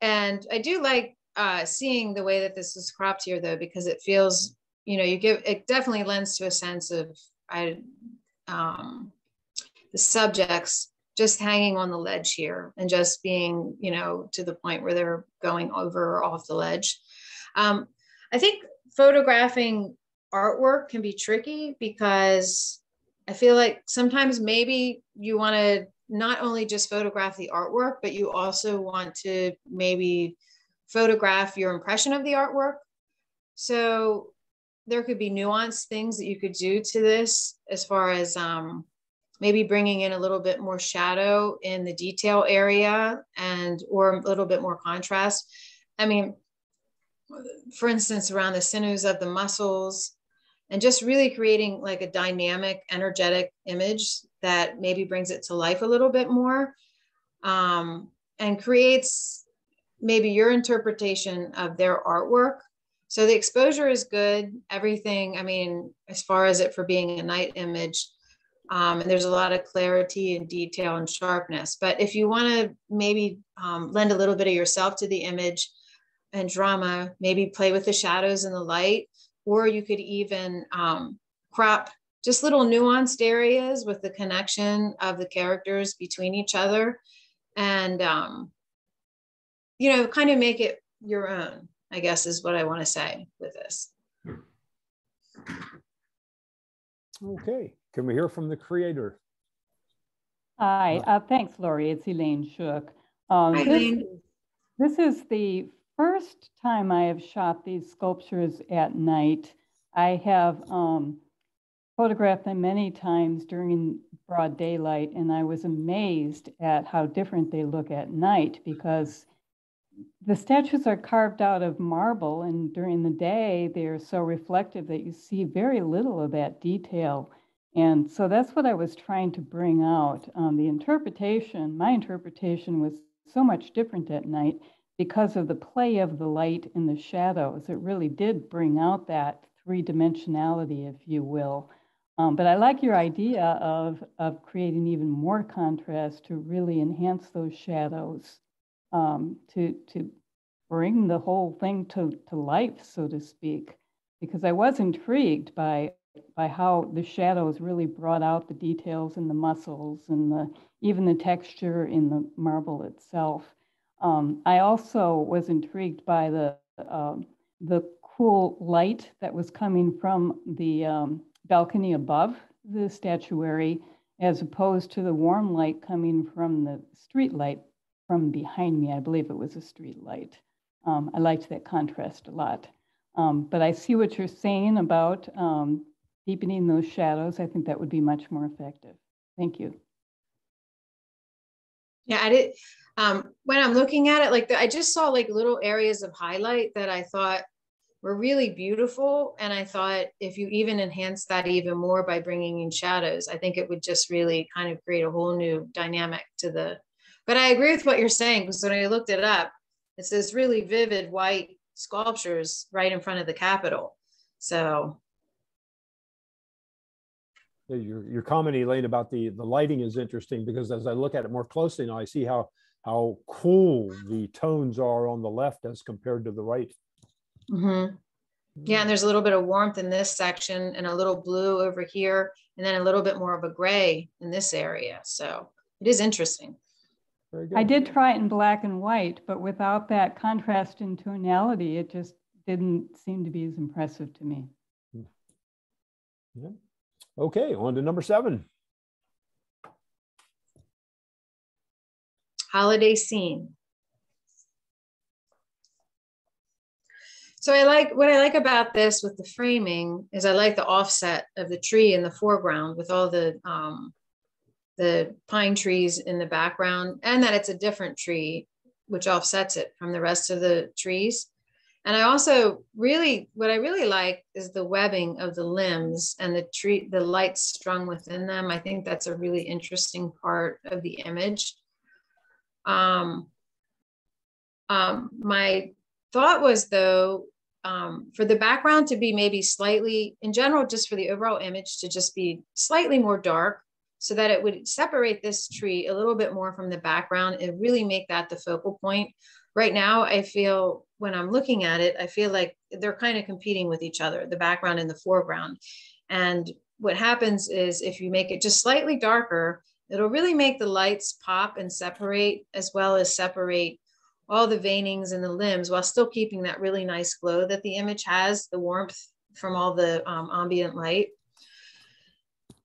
[SPEAKER 3] And I do like uh, seeing the way that this is cropped here, though, because it feels, you know, you give it definitely lends to a sense of I, um, the subjects just hanging on the ledge here and just being, you know, to the point where they're going over or off the ledge. Um, I think photographing artwork can be tricky because I feel like sometimes maybe you want to not only just photograph the artwork, but you also want to maybe photograph your impression of the artwork. So there could be nuanced things that you could do to this as far as um, maybe bringing in a little bit more shadow in the detail area and or a little bit more contrast. I mean, for instance, around the sinews of the muscles, and just really creating like a dynamic, energetic image that maybe brings it to life a little bit more um, and creates maybe your interpretation of their artwork. So the exposure is good. Everything, I mean, as far as it for being a night image, um, and there's a lot of clarity and detail and sharpness. But if you want to maybe um, lend a little bit of yourself to the image and drama, maybe play with the shadows and the light, or you could even um, crop just little nuanced areas with the connection of the characters between each other and um, you know kind of make it your own i guess is what i want to say with this
[SPEAKER 1] okay can we hear from the creator
[SPEAKER 8] hi uh, thanks Lori. it's elaine shook um,
[SPEAKER 3] Hi,
[SPEAKER 8] this,
[SPEAKER 3] Elaine.
[SPEAKER 8] this is the first time I have shot these sculptures at night. I have um, photographed them many times during broad daylight, and I was amazed at how different they look at night because the statues are carved out of marble, and during the day, they're so reflective that you see very little of that detail. And so that's what I was trying to bring out. Um, the interpretation, my interpretation was so much different at night because of the play of the light and the shadows, it really did bring out that three dimensionality, if you will. Um, but I like your idea of, of creating even more contrast to really enhance those shadows, um, to, to bring the whole thing to, to life, so to speak. Because I was intrigued by, by how the shadows really brought out the details in the muscles and the, even the texture in the marble itself. Um, I also was intrigued by the, um, the cool light that was coming from the um, balcony above the statuary, as opposed to the warm light coming from the street light from behind me. I believe it was a street light. Um, I liked that contrast a lot. Um, but I see what you're saying about um, deepening those shadows. I think that would be much more effective. Thank you.
[SPEAKER 3] Yeah, I did. Um, when I'm looking at it, like the, I just saw like little areas of highlight that I thought were really beautiful. And I thought if you even enhance that even more by bringing in shadows, I think it would just really kind of create a whole new dynamic to the. But I agree with what you're saying because when I looked it up, it says really vivid white sculptures right in front of the Capitol. So
[SPEAKER 1] your, your comment, Elaine, about the, the lighting is interesting because as I look at it more closely now, I see how, how cool the tones are on the left as compared to the right.
[SPEAKER 3] mhm. Yeah, and there's a little bit of warmth in this section and a little blue over here, and then a little bit more of a gray in this area. So it is interesting.
[SPEAKER 8] I did try it in black and white, but without that contrast in tonality, it just didn't seem to be as impressive to me.
[SPEAKER 1] Yeah. Okay, on to number seven.
[SPEAKER 3] Holiday scene. So I like what I like about this with the framing is I like the offset of the tree in the foreground with all the um, the pine trees in the background and that it's a different tree, which offsets it from the rest of the trees. And I also really, what I really like is the webbing of the limbs and the tree, the lights strung within them. I think that's a really interesting part of the image. Um, um, my thought was though, um, for the background to be maybe slightly, in general, just for the overall image to just be slightly more dark so that it would separate this tree a little bit more from the background and really make that the focal point. Right now, I feel when I'm looking at it, I feel like they're kind of competing with each other, the background and the foreground. And what happens is if you make it just slightly darker, it'll really make the lights pop and separate as well as separate all the veinings and the limbs while still keeping that really nice glow that the image has, the warmth from all the um, ambient light.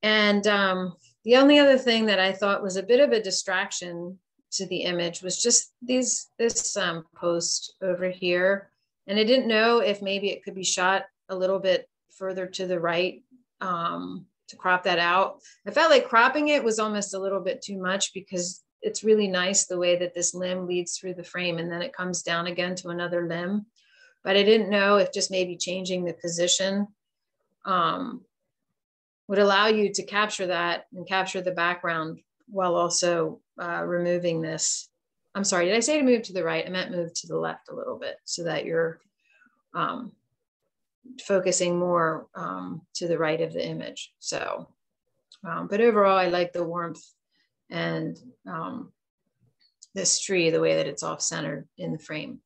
[SPEAKER 3] And um, the only other thing that I thought was a bit of a distraction to the image was just these this um, post over here. And I didn't know if maybe it could be shot a little bit further to the right um, to crop that out. I felt like cropping it was almost a little bit too much because it's really nice the way that this limb leads through the frame and then it comes down again to another limb. But I didn't know if just maybe changing the position um, would allow you to capture that and capture the background while also uh, removing this. I'm sorry, did I say to move to the right? I meant move to the left a little bit so that you're um, focusing more um, to the right of the image. So, um, but overall, I like the warmth and um, this tree, the way that it's off centered in the frame.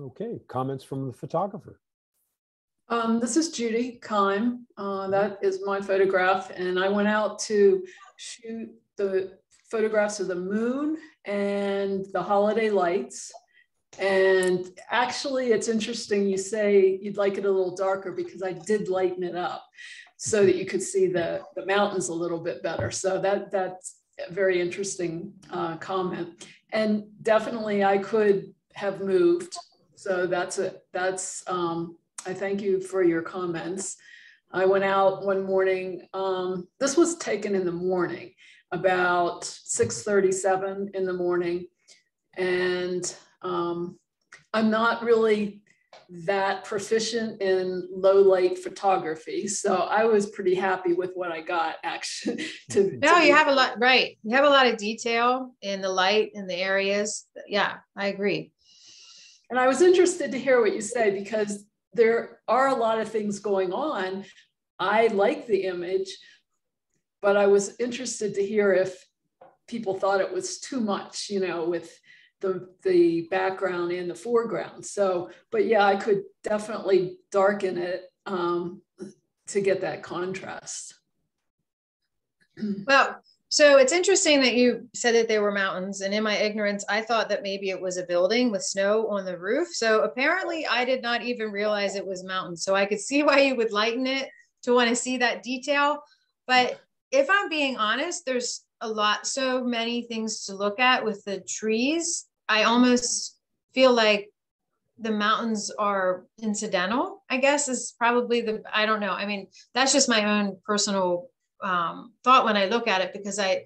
[SPEAKER 1] Okay, comments from the photographer.
[SPEAKER 9] Um, this is Judy Kime. Uh, that is my photograph. And I went out to shoot the photographs of the moon and the holiday lights. And actually, it's interesting you say you'd like it a little darker because I did lighten it up so that you could see the, the mountains a little bit better. So that that's a very interesting uh, comment. And definitely I could have moved. So that's it. That's um, I thank you for your comments. I went out one morning. Um, this was taken in the morning, about 6:37 in the morning, and um, I'm not really that proficient in low light photography, so I was pretty happy with what I got. Actually, [laughs]
[SPEAKER 3] to, no, to you have a lot right. You have a lot of detail in the light in the areas. Yeah, I agree.
[SPEAKER 9] And I was interested to hear what you say because there are a lot of things going on. I like the image, but I was interested to hear if people thought it was too much, you know, with the, the background and the foreground. So, but yeah, I could definitely darken it um, to get that contrast. [clears throat]
[SPEAKER 3] Well, so it's interesting that you said that they were mountains. And in my ignorance, I thought that maybe it was a building with snow on the roof. So apparently, I did not even realize it was mountains. So I could see why you would lighten it to want to see that detail. But if I'm being honest, there's a lot, so many things to look at with the trees. I almost feel like the mountains are incidental, I guess is probably the, I don't know. I mean, that's just my own personal um, thought when I look at it because I,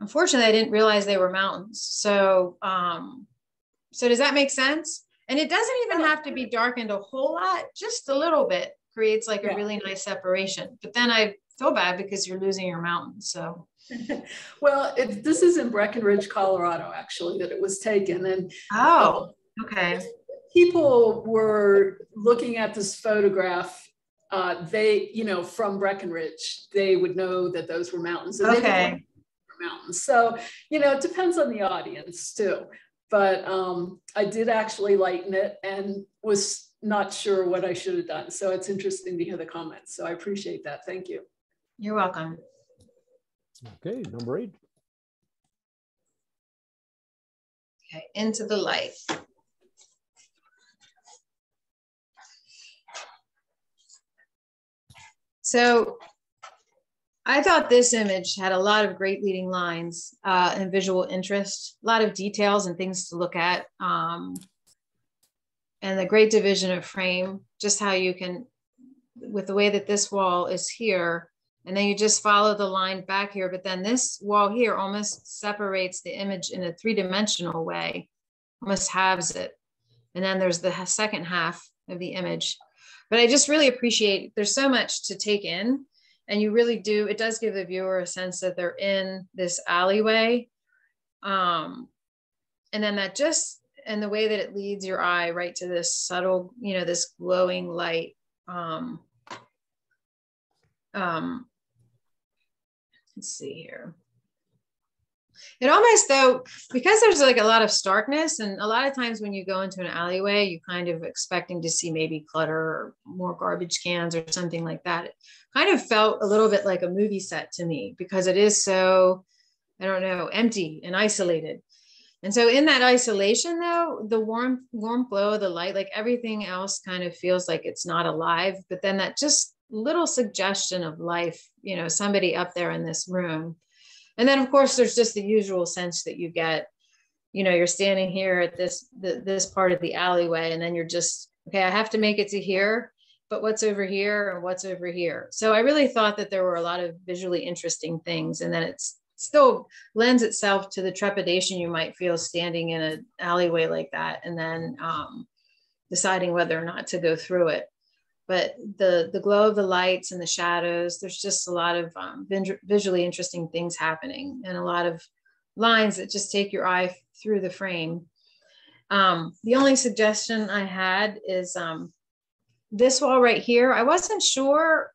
[SPEAKER 3] unfortunately, I didn't realize they were mountains. So, um, so does that make sense? And it doesn't even have to be darkened a whole lot, just a little bit creates like a really nice separation. But then I feel bad because you're losing your mountains. So. [laughs]
[SPEAKER 9] well, it, this is in Breckenridge, Colorado, actually, that it was taken. And
[SPEAKER 3] oh, okay.
[SPEAKER 9] People were looking at this photograph uh, they, you know, from Breckenridge, they would know that those were mountains.
[SPEAKER 3] okay.
[SPEAKER 9] mountains. So, you know, it depends on the audience too. but um, I did actually lighten it and was not sure what I should have done. So it's interesting to hear the comments. So I appreciate that. Thank you.
[SPEAKER 3] You're welcome.
[SPEAKER 1] Okay, number eight.
[SPEAKER 3] Okay, into the light. So I thought this image had a lot of great leading lines uh, and visual interest, a lot of details and things to look at. Um, and the great division of frame, just how you can, with the way that this wall is here, and then you just follow the line back here, but then this wall here almost separates the image in a three-dimensional way, almost halves it. And then there's the second half of the image but I just really appreciate there's so much to take in. And you really do, it does give the viewer a sense that they're in this alleyway. Um, and then that just, and the way that it leads your eye right to this subtle, you know, this glowing light. Um, um, let's see here. It almost though, because there's like a lot of starkness, and a lot of times when you go into an alleyway, you kind of expecting to see maybe clutter or more garbage cans or something like that. It kind of felt a little bit like a movie set to me because it is so, I don't know, empty and isolated. And so in that isolation though, the warm, warm glow of the light, like everything else kind of feels like it's not alive. But then that just little suggestion of life, you know, somebody up there in this room and then of course there's just the usual sense that you get you know you're standing here at this the, this part of the alleyway and then you're just okay i have to make it to here but what's over here and what's over here? So i really thought that there were a lot of visually interesting things and then it's still lends itself to the trepidation you might feel standing in an alleyway like that and then um, deciding whether or not to go through it but the the glow of the lights and the shadows there's just a lot of um, visually interesting things happening and a lot of lines that just take your eye through the frame. Um, the only suggestion i had is um, this wall right here i wasn't sure.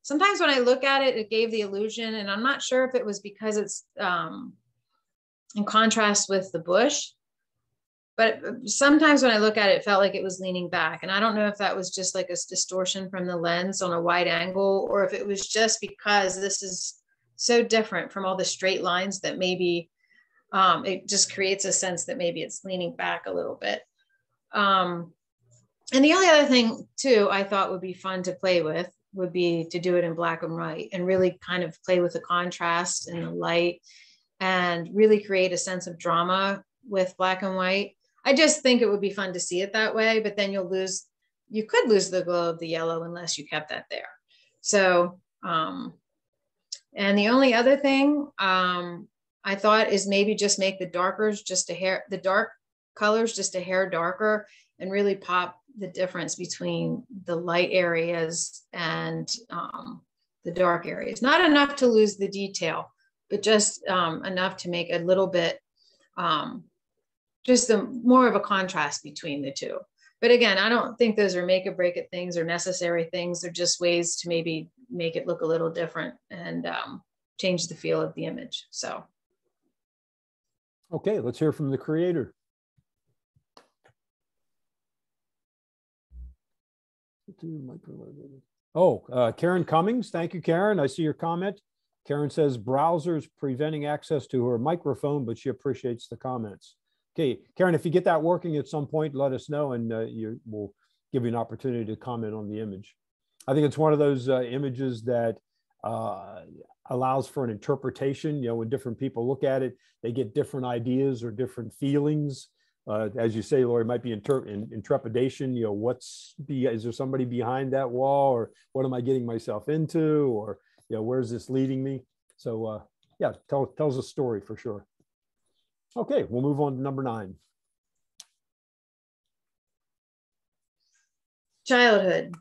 [SPEAKER 3] Sometimes when i look at it it gave the illusion and i'm not sure if it was because it's um, in contrast with the bush but sometimes when I look at it, it felt like it was leaning back. And I don't know if that was just like a distortion from the lens on a wide angle, or if it was just because this is so different from all the straight lines that maybe um, it just creates a sense that maybe it's leaning back a little bit. Um, and the only other thing too, I thought would be fun to play with would be to do it in black and white and really kind of play with the contrast and the light and really create a sense of drama with black and white I just think it would be fun to see it that way, but then you'll lose, you could lose the glow of the yellow unless you kept that there. So, um, and the only other thing um, I thought is maybe just make the darkers just a hair, the dark colors just a hair darker and really pop the difference between the light areas and um, the dark areas. Not enough to lose the detail, but just um, enough to make a little bit um, just the more of a contrast between the two. But again, I don't think those are make or break it things or necessary things. They're just ways to maybe make it look a little different and um, change the feel of the image. So.
[SPEAKER 1] Okay, let's hear from the creator. Oh, uh, Karen Cummings. Thank you, Karen. I see your comment. Karen says browsers preventing access to her microphone, but she appreciates the comments. Okay, Karen, if you get that working at some point, let us know and uh, you, we'll give you an opportunity to comment on the image. I think it's one of those uh, images that uh, allows for an interpretation. You know, when different people look at it, they get different ideas or different feelings. Uh, as you say, Lori, might be in, in, trepidation. You know, what's be is there somebody behind that wall, or what am I getting myself into, or you know, where's this leading me? So, uh, yeah, tell tells a story for sure. Okay, we'll move on to number nine.
[SPEAKER 3] Childhood.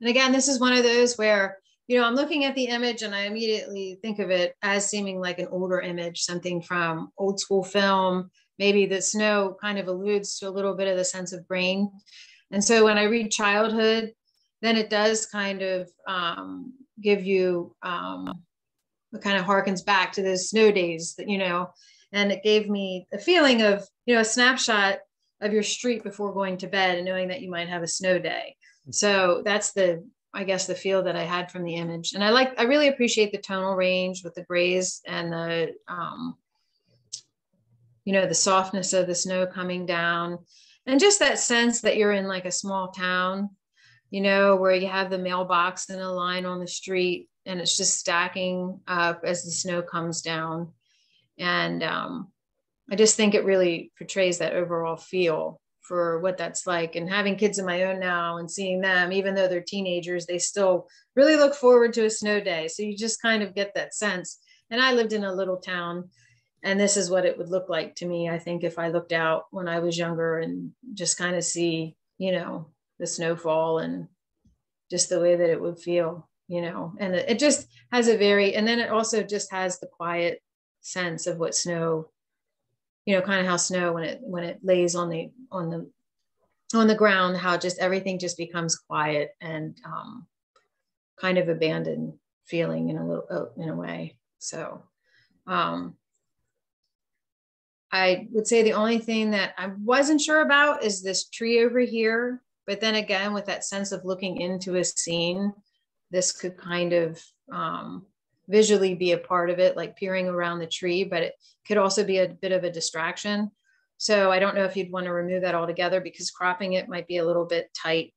[SPEAKER 3] And again, this is one of those where, you know, I'm looking at the image and I immediately think of it as seeming like an older image, something from old school film. Maybe the snow kind of alludes to a little bit of the sense of brain. And so when I read childhood, then it does kind of um, give you, um, it kind of harkens back to those snow days that, you know, And it gave me a feeling of, you know, a snapshot of your street before going to bed and knowing that you might have a snow day. So that's the, I guess, the feel that I had from the image. And I like, I really appreciate the tonal range with the grays and the, um, you know, the softness of the snow coming down and just that sense that you're in like a small town, you know, where you have the mailbox and a line on the street and it's just stacking up as the snow comes down. And um, I just think it really portrays that overall feel for what that's like. And having kids of my own now and seeing them, even though they're teenagers, they still really look forward to a snow day. So you just kind of get that sense. And I lived in a little town, and this is what it would look like to me. I think if I looked out when I was younger and just kind of see, you know, the snowfall and just the way that it would feel you know and it just has a very and then it also just has the quiet sense of what snow you know kind of how snow when it when it lays on the on the on the ground how just everything just becomes quiet and um, kind of abandoned feeling in a little uh, in a way. So um, i would say the only thing that i wasn't sure about is this tree over here. But then again with that sense of looking into a scene this could kind of um, visually be a part of it, like peering around the tree, but it could also be a bit of a distraction. So I don't know if you'd want to remove that altogether because cropping it might be a little bit tight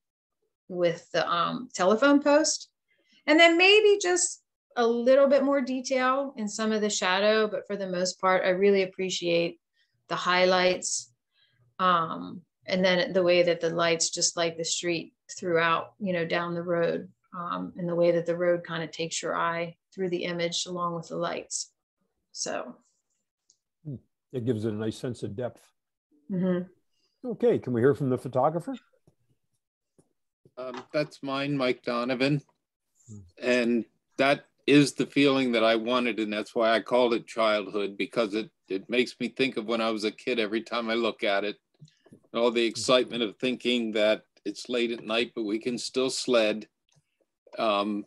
[SPEAKER 3] with the um, telephone post. And then maybe just a little bit more detail in some of the shadow, but for the most part, I really appreciate the highlights um, and then the way that the lights just light the street throughout, you know, down the road um, and the way that the road kind of takes your eye through the image along with the lights. So
[SPEAKER 1] hmm. it gives it a nice sense of depth.
[SPEAKER 3] Mm-hmm.
[SPEAKER 1] Okay, can we hear from the photographer?
[SPEAKER 10] Um, that's mine, Mike Donovan. Hmm. And that is the feeling that I wanted, and that's why I called it childhood because it it makes me think of when I was a kid every time I look at it. All the excitement of thinking that it's late at night, but we can still sled. Um,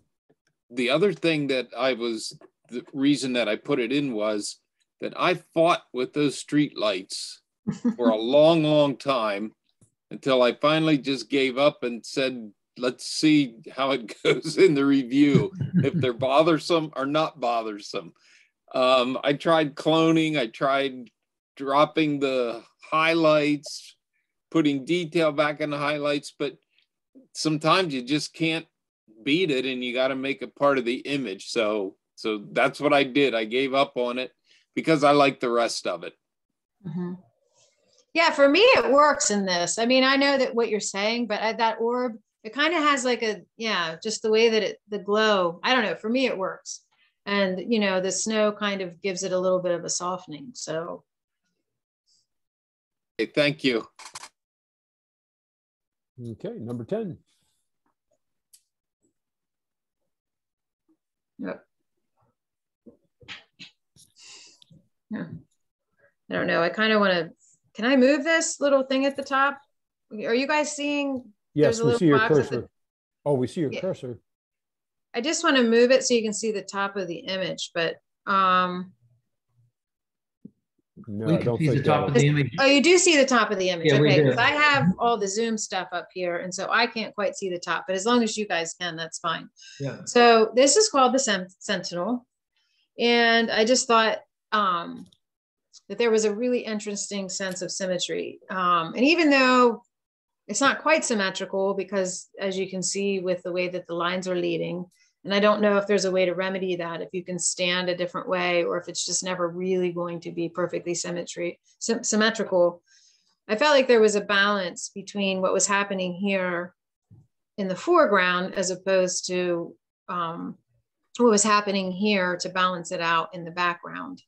[SPEAKER 10] the other thing that I was, the reason that I put it in was that I fought with those street lights [laughs] for a long, long time until I finally just gave up and said, let's see how it [laughs] goes in the review, if they're [laughs] bothersome or not bothersome. Um, I tried cloning, I tried dropping the highlights, putting detail back in the highlights, but sometimes you just can't beat it and you got to make it part of the image. So so that's what I did. I gave up on it because I like the rest of it.
[SPEAKER 3] Mm-hmm. Yeah, for me it works in this. I mean, I know that what you're saying, but I, that orb it kind of has like a yeah, just the way that it the glow. I don't know. For me, it works, and you know, the snow kind of gives it a little bit of a softening. So.
[SPEAKER 10] Okay, thank you.
[SPEAKER 1] Okay, number 10.
[SPEAKER 3] Yep. Yeah. I don't know. I kind of want to. Can I move this little thing at the top? Are you guys seeing?
[SPEAKER 1] Yes, we see your cursor. The, oh, we see your yeah. cursor.
[SPEAKER 3] I just want to move it so you can see the top of the image, but um,
[SPEAKER 1] no, we can't see the top
[SPEAKER 3] of the image. Oh, you do see the top of the image. Yeah, okay, because I have all the Zoom stuff up here, and so I can't quite see the top. But as long as you guys can, that's fine.
[SPEAKER 2] Yeah.
[SPEAKER 3] So this is called the Sentinel, and I just thought um, that there was a really interesting sense of symmetry. Um, and even though it's not quite symmetrical, because as you can see with the way that the lines are leading, and I don't know if there's a way to remedy that, if you can stand a different way, or if it's just never really going to be perfectly symmetry, sy symmetrical. I felt like there was a balance between what was happening here in the foreground as opposed to um, what was happening here to balance it out in the background.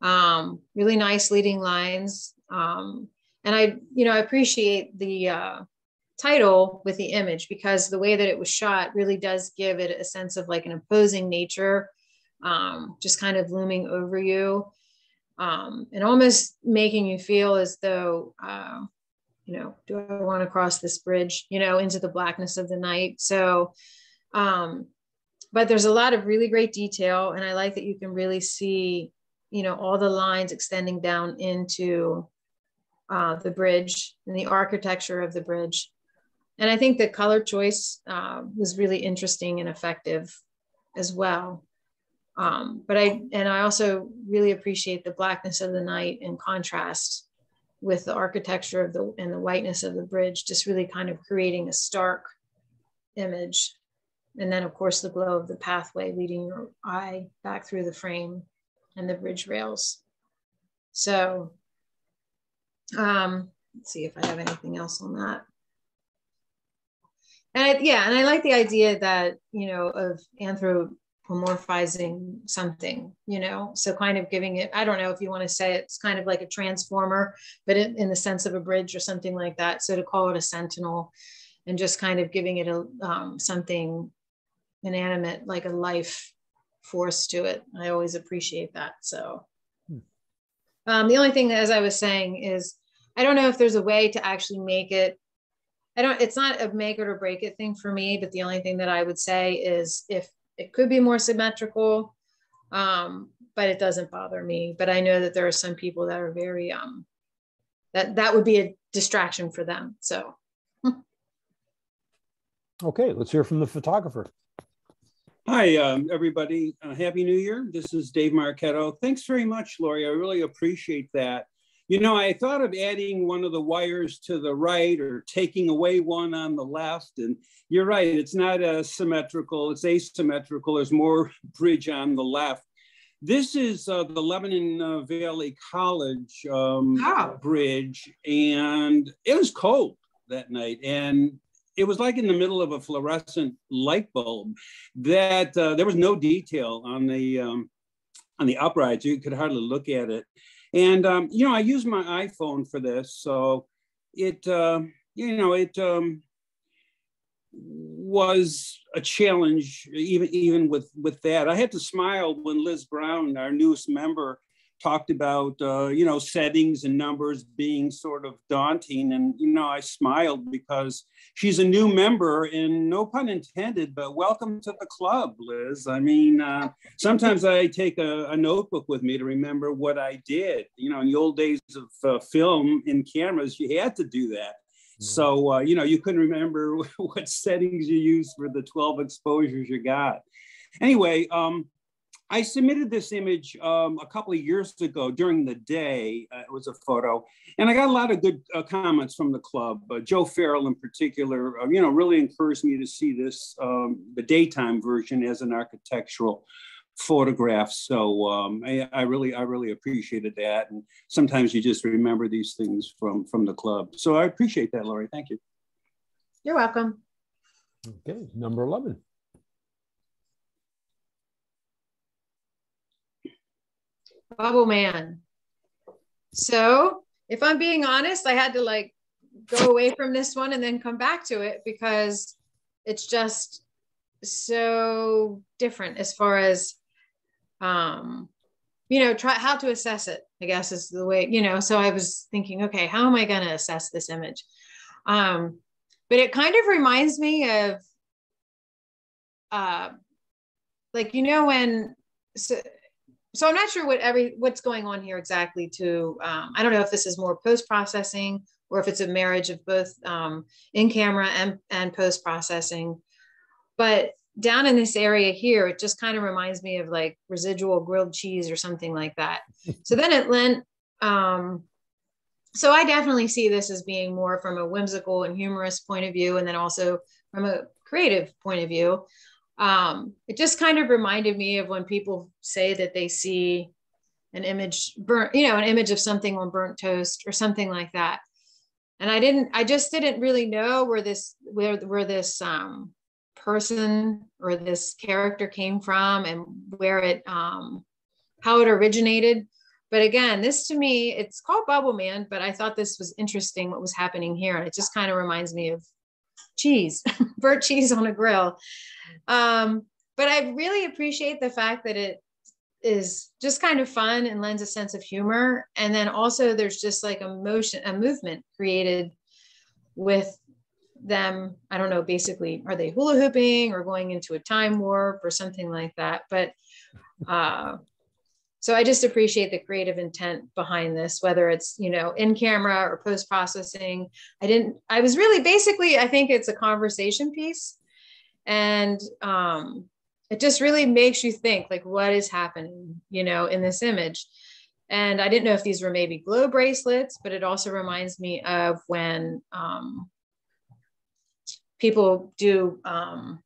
[SPEAKER 3] Um, really nice leading lines. Um, and I, you know, I appreciate the uh, title with the image because the way that it was shot really does give it a sense of like an imposing nature, um, just kind of looming over you um, and almost making you feel as though, uh, you know, do I want to cross this bridge, you know, into the blackness of the night? So, um, but there's a lot of really great detail, and I like that you can really see you know, all the lines extending down into uh, the bridge and the architecture of the bridge. And I think the color choice uh, was really interesting and effective as well. Um, but I, and I also really appreciate the blackness of the night in contrast with the architecture of the, and the whiteness of the bridge, just really kind of creating a stark image. And then of course the glow of the pathway leading your eye back through the frame and the bridge rails. So um, let's see if I have anything else on that. And I, yeah, and I like the idea that, you know, of anthropomorphizing something, you know, so kind of giving it, I don't know if you want to say it's kind of like a transformer, but in, in the sense of a bridge or something like that. So to call it a sentinel and just kind of giving it a um, something inanimate, like a life force to it. I always appreciate that. So hmm. um, the only thing, as I was saying, is I don't know if there's a way to actually make it. I don't. It's not a make it or break it thing for me. But the only thing that I would say is if it could be more symmetrical, um, but it doesn't bother me. But I know that there are some people that are very um, that that would be a distraction for them. So. [laughs]
[SPEAKER 1] okay, let's hear from the photographer.
[SPEAKER 11] Hi, um, everybody. Uh, Happy New Year. This is Dave Marchetto. Thanks very much, Lori. I really appreciate that. You know, I thought of adding one of the wires to the right or taking away one on the left. And you're right, it's not uh, symmetrical, it's asymmetrical. There's more [laughs] bridge on the left. This is uh, the Lebanon uh, Valley College um, oh. bridge, and it was cold that night. And it was like in the middle of a fluorescent light bulb that uh, there was no detail on the um, on the uprights. You could hardly look at it. And um, you know, I use my iPhone for this, so it uh, you know it um, was a challenge even even with with that. I had to smile when Liz Brown, our newest member, talked about uh, you know settings and numbers being sort of daunting. And you know i smiled because she's a new member and no pun intended but welcome to the club liz. I mean uh, sometimes i take a, a, notebook with me to remember what i did. You know in the old days of uh, film in cameras you had to do that. Mm-hmm. so uh, you know you couldn't remember [laughs] what settings you used for the 12 exposures you got. Anyway um, I submitted this image um, a couple of years ago during the day. Uh, it was a photo, and I got a lot of good uh, comments from the club. Uh, Joe Farrell, in particular, uh, you know, really encouraged me to see this, um, the daytime version, as an architectural photograph. So um, I, I, really, I really appreciated that. And sometimes you just remember these things from from the club. So I appreciate that, Lori. Thank you.
[SPEAKER 3] You're welcome.
[SPEAKER 1] Okay, number eleven.
[SPEAKER 3] Bubble Man. So if I'm being honest, I had to like go away from this one and then come back to it because it's just so different as far as um you know try how to assess it i guess is the way you know so i was thinking okay how am i going to assess this image um but it kind of reminds me of uh like you know when so so I'm not sure what every what's going on here exactly. To um, I don't know if this is more post processing or if it's a marriage of both um, in camera and and post processing. But down in this area here, it just kind of reminds me of like residual grilled cheese or something like that. [laughs] so then it lent. Um, so I definitely see this as being more from a whimsical and humorous point of view, and then also from a creative point of view um, it just kind of reminded me of when people say that they see an image burnt, you know, an image of something on burnt toast or something like that. And I didn't, I just didn't really know where this, where, where this um, person or this character came from and where it, um, how it originated. But again, this to me, it's called Bubble Man, but I thought this was interesting what was happening here. And it just kind of reminds me of cheese, [laughs] burnt cheese on a grill. Um, but I really appreciate the fact that it is just kind of fun and lends a sense of humor. And then also there's just like a motion, a movement created with them. I don't know, basically, are they hula hooping or going into a time warp or something like that? But uh, so I just appreciate the creative intent behind this, whether it's, you know, in camera or post processing. I didn't, I was really basically, I think it's a conversation piece. And um, it just really makes you think like, what is happening, you know, in this image. And I didn't know if these were maybe glow bracelets, but it also reminds me of when um, people do um,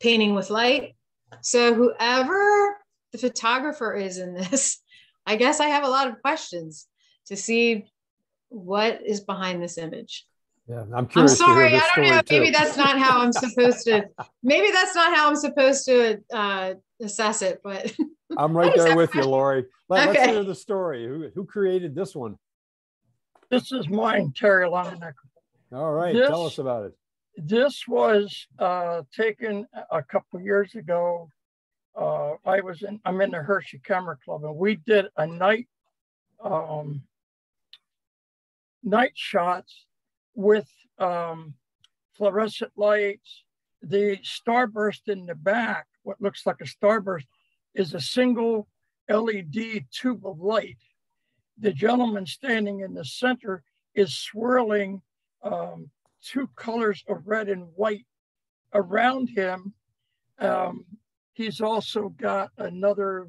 [SPEAKER 3] painting with light. So whoever the photographer is in this, [laughs] I guess I have a lot of questions to see what is behind this image.
[SPEAKER 1] Yeah, I'm curious.
[SPEAKER 3] I'm sorry, I don't know. Maybe that's not how I'm supposed to. [laughs] Maybe that's not how I'm supposed to uh, assess it. But [laughs]
[SPEAKER 1] I'm right there with you, Lori. Let, us hear the story. Who who created this one?
[SPEAKER 12] This is mine, Terry Longenecker.
[SPEAKER 1] All right, this, tell us about it.
[SPEAKER 12] This was uh, taken a couple years ago uh, I was in, I'm in the Hershey Camera Club and we did a night, um, night shots with um, fluorescent lights. The starburst in the back, what looks like a starburst, is a single LED tube of light. The gentleman standing in the center is swirling um, two colors of red and white around him. Um, he's also got another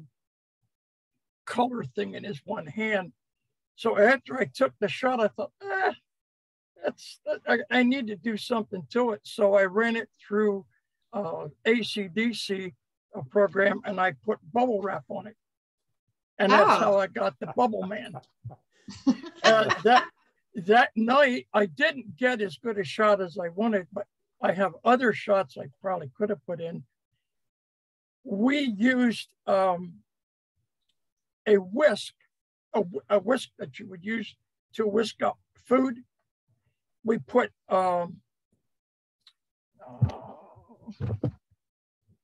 [SPEAKER 12] color thing in his one hand. So after I took the shot, I thought, eh, that's I, I need to do something to it. So I ran it through uh, ACDSee a program and I put bubble wrap on it. And that's oh. how I got the bubble man. uh, that that night I didn't get as good a shot as I wanted, but I have other shots I probably could have put in we used um, a whisk, a, a, whisk that you would use to whisk up food. We put, um, uh,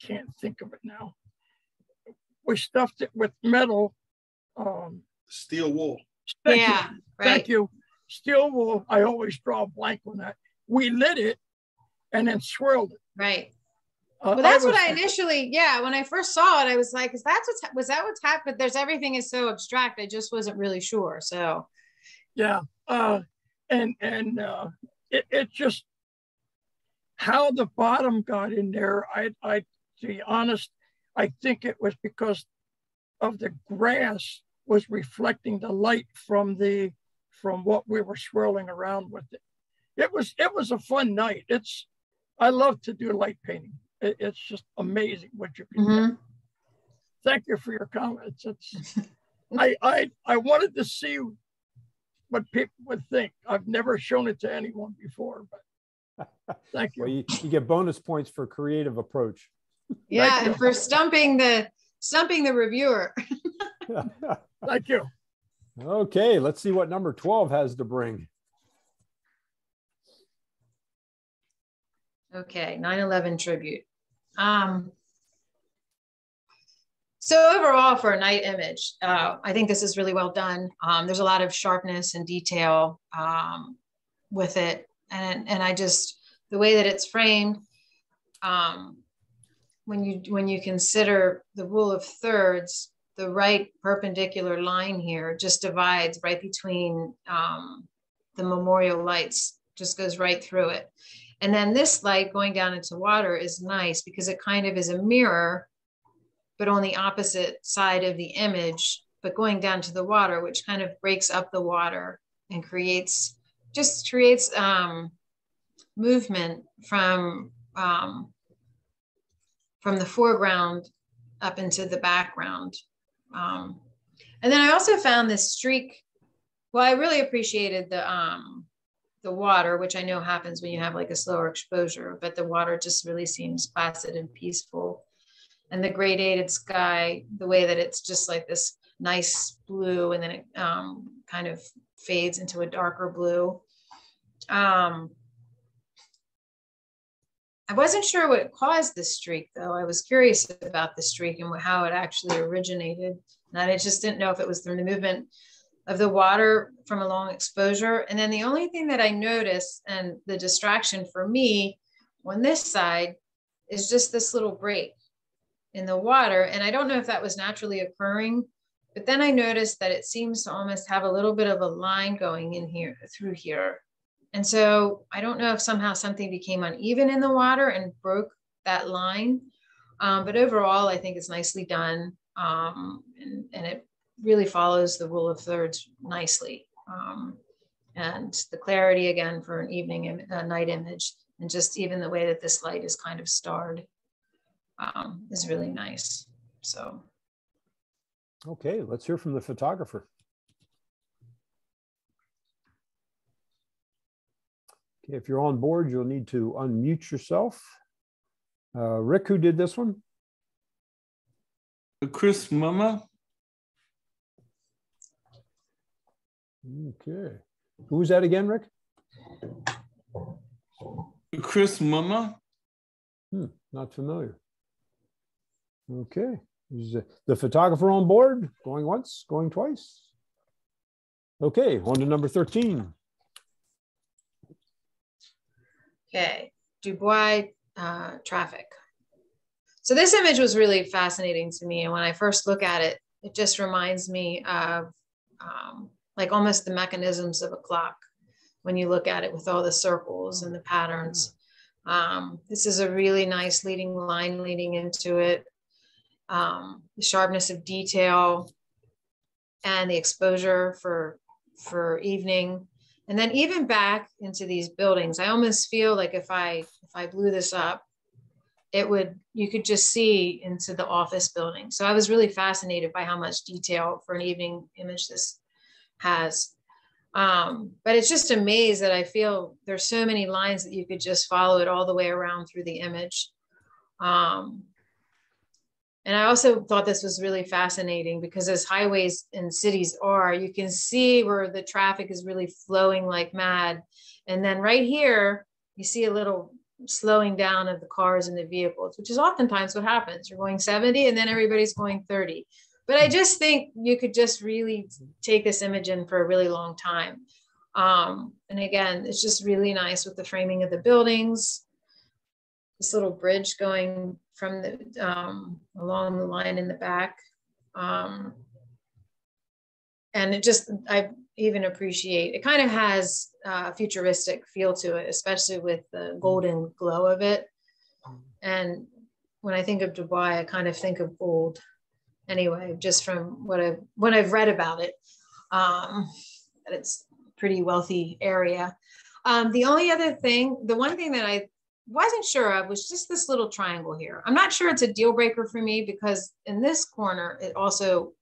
[SPEAKER 12] can't think of it now. We stuffed it with metal. Um,
[SPEAKER 13] Steel wool.
[SPEAKER 12] Thank yeah, you. Right. Thank you. Steel wool. I always draw a blank on that. We lit it and then swirled it.
[SPEAKER 3] Right. Well, that's I what I initially, yeah, when I first saw it, I was like, "Is that what's was that what's happened?" There's everything is so abstract. I just wasn't really sure. So,
[SPEAKER 12] yeah, uh, and and uh, it, it just how the bottom got in there. I, I, to be honest, I think it was because of the grass was reflecting the light from the from what we were swirling around with it. It was it was a fun night. It's I love to do light painting it, it's just amazing what you can mm-hmm. do. Thank you for your comments. It's [laughs] I I I wanted to see what people would think. I've never shown it to anyone before, but [laughs] thank you.
[SPEAKER 1] Well, you, you get bonus points for creative approach. [laughs]
[SPEAKER 3] Yeah, and for stumping the stumping the reviewer.
[SPEAKER 12] thank you.
[SPEAKER 1] Okay, let's see what number 12 has to bring.
[SPEAKER 3] Okay, 9-11 tribute. Um, so overall for a night image, uh, I think this is really well done. Um, there's a lot of sharpness and detail um, with it. And, and I just, the way that it's framed, um, when you, when you consider the rule of thirds, the right perpendicular line here just divides right between um, the memorial lights, just goes right through it. And then this light going down into water is nice because it kind of is a mirror, but on the opposite side of the image, but going down to the water, which kind of breaks up the water and creates, just creates um, movement from, um, from the foreground up into the background. Um, and then I also found this streak. Well, I really appreciated the um, the water, which I know happens when you have like a slower exposure, but the water just really seems placid and peaceful. And the gradated sky, the way that it's just like this nice blue and then it um, kind of fades into a darker blue. Um, I wasn't sure what caused the streak though. I was curious about the streak and how it actually originated. And I just didn't know if it was from the movement of the water from a long exposure. And then the only thing that I notice and the distraction for me on this side is just this little break in the water. And I don't know if that was naturally occurring But then I noticed that it seems to almost have a little bit of a line going in here through here. And so I don't know if somehow something became uneven in the water and broke that line. Um, but overall, I think it's nicely done. Um, and, and, it really follows the rule of thirds nicely. Um, and the clarity again for an evening uh, night image and just even the way that this light is kind of starred um, is really nice. So.
[SPEAKER 1] Okay, let's hear from the photographer. Okay, if you're on board, you'll need to unmute yourself. Uh, Rick, who did this one?
[SPEAKER 6] Chris Mama.
[SPEAKER 1] Okay. Who was that again, Rick?
[SPEAKER 6] Chris Mama.
[SPEAKER 1] Hmm, not familiar. Okay. Is the photographer on board? Going once, going twice? Okay, on to number 13.
[SPEAKER 3] Okay, Dubai uh, traffic. So this image was really fascinating to me. And when I first look at it, it just reminds me of um, like almost the mechanisms of a clock when you look at it with all the circles and the patterns. Um, this is a really nice leading line leading into it. Um, the sharpness of detail and the exposure for for evening and then even back into these buildings i almost feel like if i if i blew this up it would you could just see into the office building so i was really fascinated by how much detail for an evening image this has um, but it's just a maze that i feel there's so many lines that you could just follow it all the way around through the image um, and I also thought this was really fascinating because as highways and cities are, you can see where the traffic is really flowing like mad. And then right here, you see a little slowing down of the cars and the vehicles, which is oftentimes what happens. You're going 70 and then everybody's going 30. But I just think you could just really take this image in for a really long time. Um, and again, it's just really nice with the framing of the buildings, this little bridge going from the um, along the line in the back. Um, and it just, I even appreciate, it kind of has a futuristic feel to it, especially with the golden glow of it. And when I think of Dubai, I kind of think of gold anyway, just from what I've, what I've read about it. Um, that it's pretty wealthy area. Um, the only other thing, the one thing that I wasn't sure of was just this little triangle here. I'm not sure it's a deal breaker for me because in this corner, it also,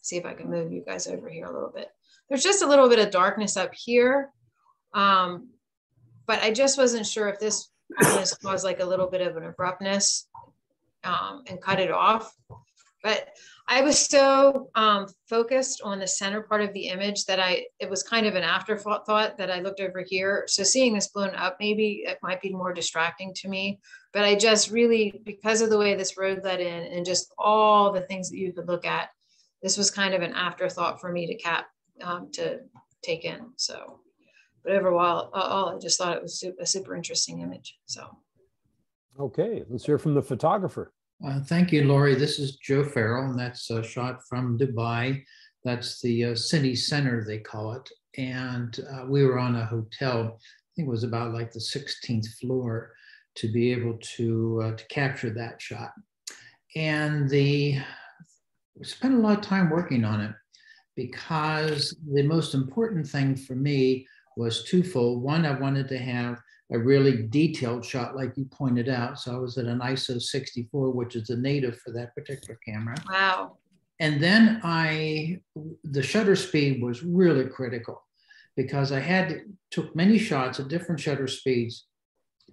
[SPEAKER 3] see if I can move you guys over here a little bit. There's just a little bit of darkness up here. Um, but I just wasn't sure if this was like a little bit of an abruptness um, and cut it off. But I was so um, focused on the center part of the image that I, it was kind of an afterthought thought that I looked over here. So seeing this blown up, maybe it might be more distracting to me, but I just really, because of the way this road led in and just all the things that you could look at, this was kind of an afterthought for me to cap, um, to take in. So, but overall, all, I just thought it was a super interesting image. So.
[SPEAKER 1] Okay, let's hear from the photographer.
[SPEAKER 2] Uh, thank you, Lori. This is Joe Farrell, and that's a shot from Dubai. That's the uh, city center, they call it. And uh, we were on a hotel, I think it was about like the 16th floor, to be able to, uh, to capture that shot. And the we spent a lot of time working on it because the most important thing for me was twofold. One, I wanted to have a really detailed shot, like you pointed out. So I was at an ISO 64, which is the native for that particular camera.
[SPEAKER 3] Wow.
[SPEAKER 2] And then I, the shutter speed was really critical because I had took many shots at different shutter speeds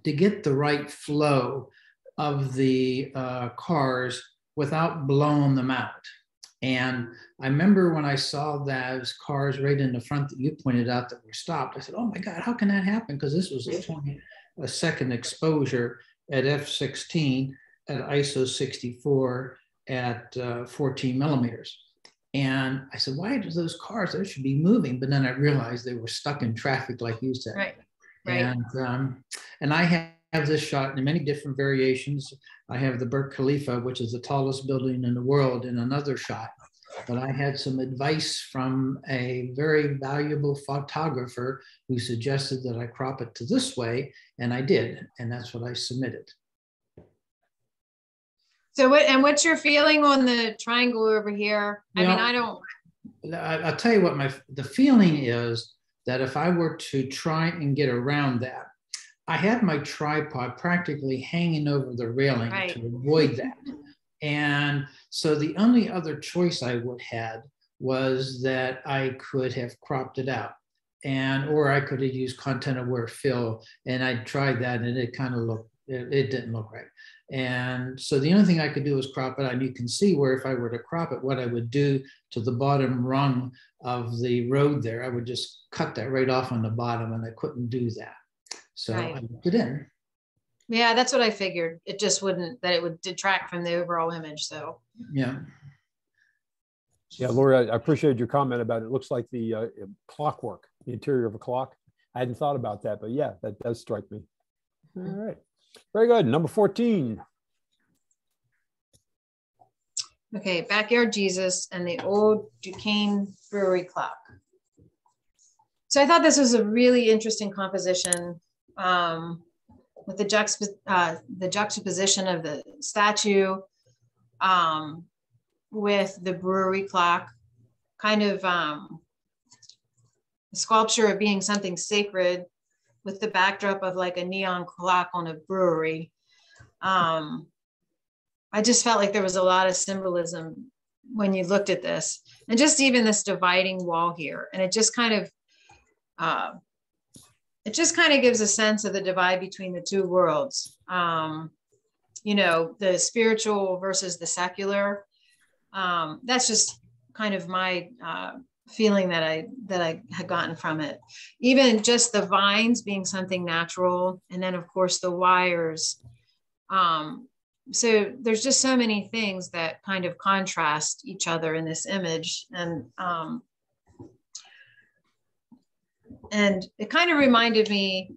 [SPEAKER 2] to get the right flow of the uh, cars without blowing them out. And I remember when I saw those cars right in the front that you pointed out that were stopped, I said, oh my God, how can that happen? Because this was a 20, a second exposure at f16 at ISO 64 at uh, 14 millimeters. And I said, why do those cars, they should be moving. But then I realized they were stuck in traffic, like you said.
[SPEAKER 3] Right. right.
[SPEAKER 2] And, um, and I have this shot in many different variations. I have the Burj Khalifa, which is the tallest building in the world, in another shot. but I had some advice from a very valuable photographer who suggested that I crop it to this way, and I did, and that's what I submitted.
[SPEAKER 3] So what, and what's your feeling on the triangle over here? I mean, I don't,
[SPEAKER 2] I, will tell you what my the feeling is that if I were to try and get around that, I had my tripod practically hanging over the railing
[SPEAKER 3] Right.
[SPEAKER 2] to avoid that. And so the only other choice I would had was that I could have cropped it out. And or I could have used content aware fill. And I tried that and it kind of looked, it, it didn't look right. And so the only thing I could do was crop it out. And you can see where if I were to crop it, what I would do to the bottom rung of the road there, I would just cut that right off on the bottom and I couldn't do that. So
[SPEAKER 3] Right.
[SPEAKER 2] I put it in.
[SPEAKER 3] yeah, that's what I figured. It just wouldn't, that it would detract from the overall image, so.
[SPEAKER 2] Yeah.
[SPEAKER 1] Yeah, Lori, I I appreciate your comment about it. It looks like the uh, clockwork, the interior of a clock. I hadn't thought about that, but yeah, that does strike me. All right, very good. Number 14.
[SPEAKER 3] Okay, Backyard Jesus and the old Duquesne Brewery clock. So I thought this was a really interesting composition um, with the, juxtap- uh, the juxtaposition of the statue um, with the brewery clock, kind of um, the sculpture of being something sacred with the backdrop of like a neon clock on a brewery. Um, I just felt like there was a lot of symbolism when you looked at this, and just even this dividing wall here, and it just kind of, uh, it just kind of gives a sense of the divide between the two worlds. Um, you know, the spiritual versus the secular. Um, that's just kind of my uh, feeling that I that I had gotten from it. Even just the vines being something natural, and then of course the wires. Um, so there's just so many things that kind of contrast each other in this image and um, and it kind of reminded me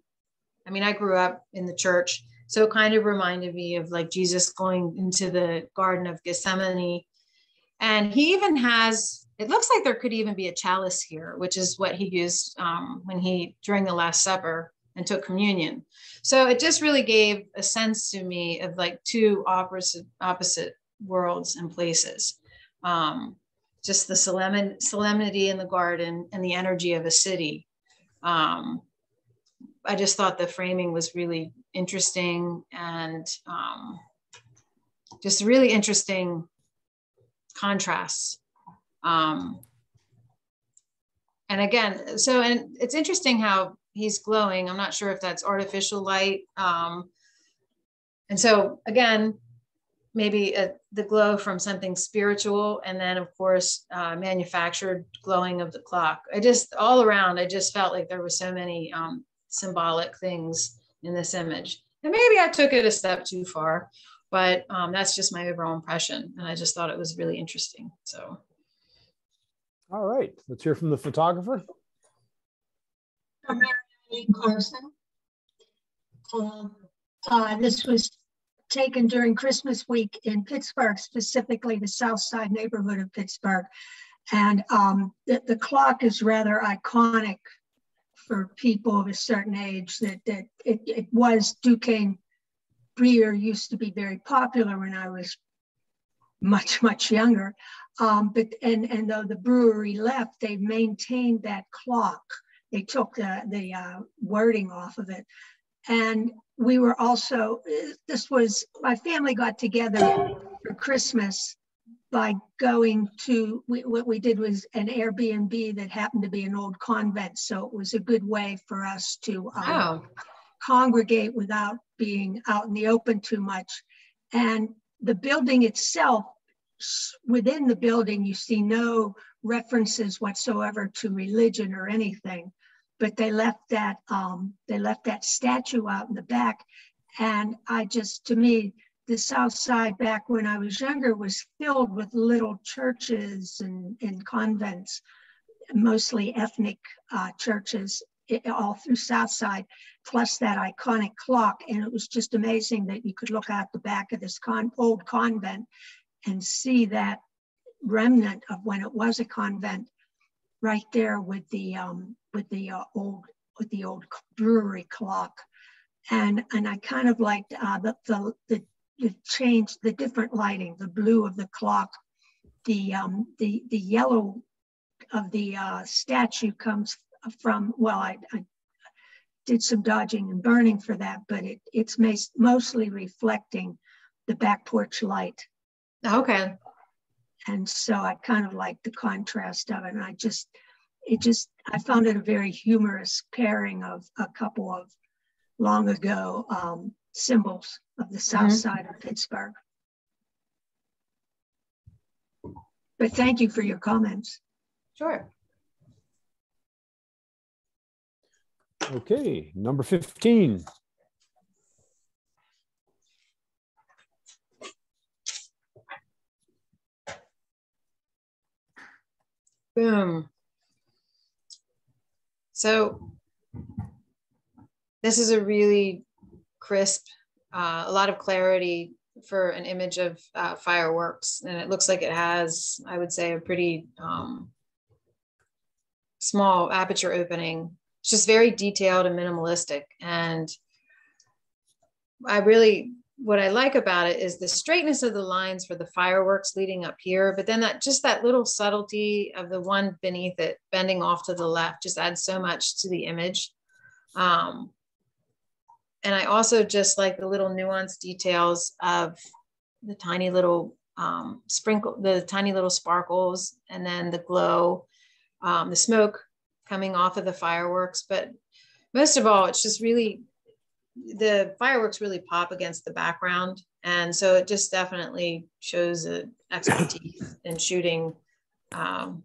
[SPEAKER 3] i mean i grew up in the church so it kind of reminded me of like jesus going into the garden of gethsemane and he even has it looks like there could even be a chalice here which is what he used um, when he during the last supper and took communion so it just really gave a sense to me of like two opposite opposite worlds and places. Um, just the solemn, solemnity in the garden and the energy of a city. Um, I just thought the framing was really interesting and um, just really interesting contrasts. Um, and again, so and it's interesting how he's glowing. I'm not sure if that's artificial light. Um, and so again, maybe uh the glow from something spiritual, and then of course uh, manufactured glowing of the clock. I just all around, I just felt like there were so many um, symbolic things in this image. And maybe I took it a step too far, but um, that's just my overall impression. And I just thought it was really interesting. So.
[SPEAKER 1] All right, let's hear from the photographer.
[SPEAKER 13] Carson. Um, uh, this was taken during Christmas week in Pittsburgh, specifically the South Side neighborhood of Pittsburgh. And um, the, the clock is rather iconic for people of a certain age that, that it, it was Duquesne Breer used to be very popular when I was much, much younger. Um, but and, and though the brewery left, they maintained that clock they took the, the uh, wording off of it. And we were also, this was, my family got together for Christmas by going to, we, what we did was an Airbnb that happened to be an old convent. So it was a good way for us to um,
[SPEAKER 3] Wow.
[SPEAKER 13] congregate without being out in the open too much. And the building itself, within the building, you see no references whatsoever to religion or anything. But they left that um, they left that statue out in the back, and I just to me the South Side back when I was younger was filled with little churches and, and convents, mostly ethnic uh, churches i- all through South Side, plus that iconic clock. And it was just amazing that you could look out the back of this con- old convent and see that remnant of when it was a convent right there with the um, with the uh, old with the old brewery clock, and and I kind of liked uh, the, the the the change, the different lighting, the blue of the clock, the um, the the yellow of the uh, statue comes from. Well, I, I did some dodging and burning for that, but it, it's mostly reflecting the back porch light.
[SPEAKER 3] Okay.
[SPEAKER 13] And so I kind of like the contrast of it. And I just, it just, I found it a very humorous pairing of a couple of long ago um, symbols of the south mm -hmm. side of Pittsburgh. But thank you for your comments.
[SPEAKER 3] Sure.
[SPEAKER 1] Okay, number 15.
[SPEAKER 3] Boom. So this is a really crisp, uh, a lot of clarity for an image of uh, fireworks. And it looks like it has, I would say, a pretty um, small aperture opening. It's just very detailed and minimalistic. And I really, what I like about it is the straightness of the lines for the fireworks leading up here, but then that just that little subtlety of the one beneath it bending off to the left just adds so much to the image. Um, and I also just like the little nuanced details of the tiny little um, sprinkle, the tiny little sparkles, and then the glow, um, the smoke coming off of the fireworks. But most of all, it's just really the fireworks really pop against the background, and so it just definitely shows an [coughs] expertise in shooting, um,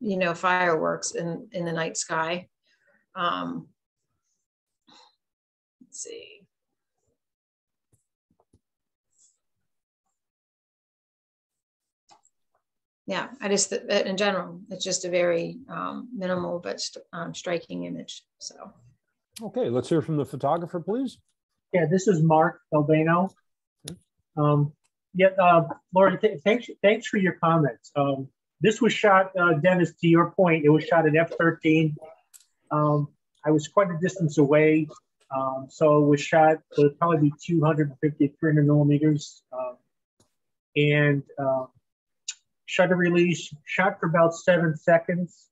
[SPEAKER 3] you know, fireworks in in the night sky. Um, Let's see. Yeah, I just, in general, it's just a very um, minimal but um, striking image. So.
[SPEAKER 1] Okay, let's hear from the photographer, please.
[SPEAKER 14] Yeah, this is Mark Albano. Um, yeah, uh, Lori, th thanks, thanks for your comments. Um, this was shot, uh, Dennis, to your point, it was shot at F-13. Um, I was quite a distance away um, so it was shot, so it'd probably be 250, 300 millimeters. Um, and uh, shutter release, shot for about seven seconds.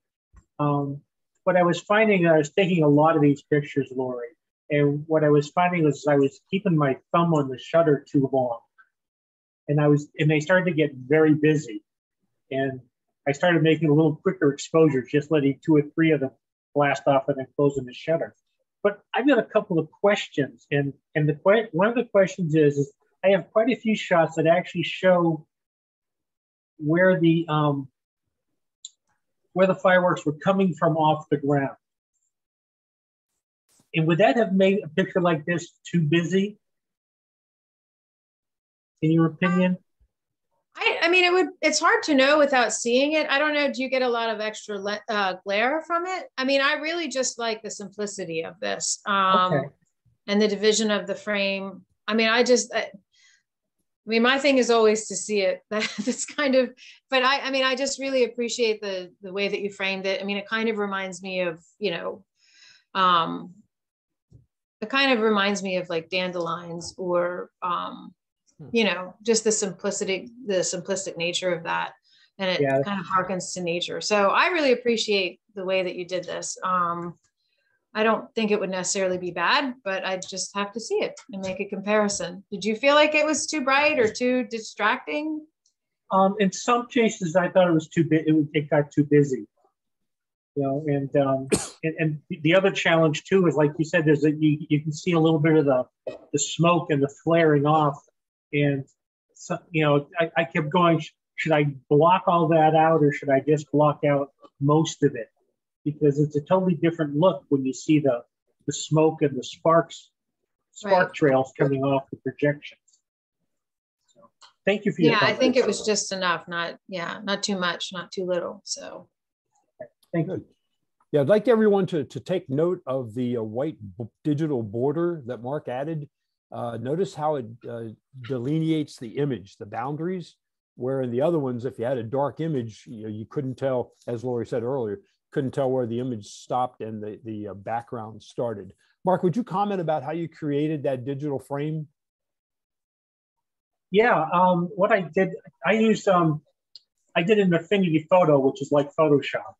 [SPEAKER 14] Um, what I was finding, I was taking a lot of these pictures, Lori. And what I was finding was I was keeping my thumb on the shutter too long. And I was, and they started to get very busy. And I started making a little quicker exposures, just letting two or three of them blast off and then closing the shutter. But I've got a couple of questions, and and the one of the questions is, is I have quite a few shots that actually show where the um, where the fireworks were coming from off the ground. And would that have made a picture like this too busy? In your opinion?
[SPEAKER 3] I, I mean, it would, it's hard to know without seeing it. I don't know. Do you get a lot of extra uh, glare from it? I mean, I really just like the simplicity of this um, okay. and the division of the frame. I mean, I just, I, mean, my thing is always to see it. [laughs] That's kind of, but I, I mean, I just really appreciate the the way that you framed it. I mean, it kind of reminds me of, you know, um, it kind of reminds me of like dandelions or um, Hmm. you know just the simplicity the simplistic nature of that and it yeah. kind of harkens to nature so i really appreciate the way that you did this um i don't think it would necessarily be bad but i just have to see it and make a comparison. Did you feel like it was too bright or too distracting?
[SPEAKER 14] Um in some cases i thought it was too big it, it got too busy. You know and um and, and the other challenge too is like you said there's a you, you can see a little bit of the the smoke and the flaring off. And so, you know, I, I kept going, should I block all that out or should I just block out most of it? Because it's a totally different look when you see the, the smoke and the sparks, spark right. trails coming off the projections. So thank you for
[SPEAKER 3] your Yeah, I think it was just enough, not, yeah, not too much, not too little. So
[SPEAKER 14] thank you.
[SPEAKER 1] Yeah, I'd like everyone to, to take note of the uh, white digital border that Mark added uh, notice how it uh, delineates the image, the boundaries. where in the other ones, if you had a dark image, you, know, you couldn't tell, as Lori said earlier, couldn't tell where the image stopped and the, the uh, background started. Mark, would you comment about how you created that digital frame?
[SPEAKER 14] Yeah, um, what I did, I used, um, I did an Affinity Photo, which is like Photoshop,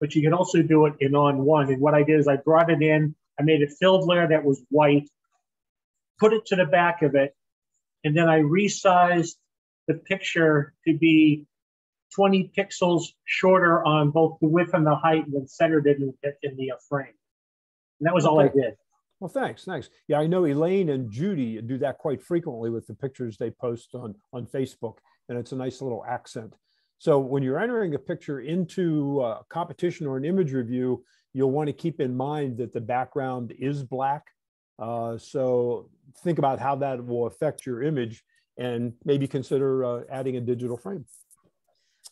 [SPEAKER 14] but you can also do it in On1. And what I did is I brought it in, I made a filled layer that was white, put it to the back of it, and then I resized the picture to be 20 pixels shorter on both the width and the height and then centered in, in the uh, frame. And that was all I did.
[SPEAKER 1] Well, thanks, thanks. Yeah, I know Elaine and Judy do that quite frequently with the pictures they post on, on Facebook, and it's a nice little accent. So when you're entering a picture into a competition or an image review, you'll want to keep in mind that the background is black. Uh, so think about how that will affect your image and maybe consider uh, adding a digital frame.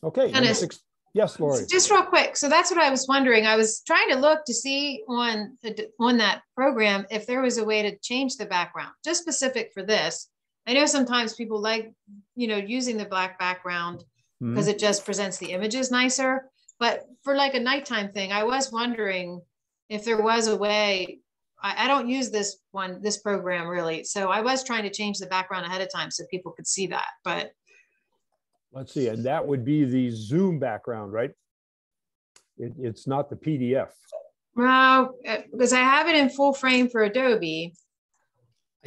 [SPEAKER 1] Okay, six, Yes, Lori.
[SPEAKER 3] Just real quick. So that's what I was wondering. I was trying to look to see on on that program if there was a way to change the background, just specific for this. I know sometimes people like, you know, using the black background because mm-hmm. it just presents the images nicer. But for like a nighttime thing, I was wondering if there was a way. I, I don't use this one, this program really. So I was trying to change the background ahead of time so people could see that. But
[SPEAKER 1] Let's see, and that would be the Zoom background, right? It, it's not the PDF.
[SPEAKER 3] Well, because I have it in full frame for Adobe,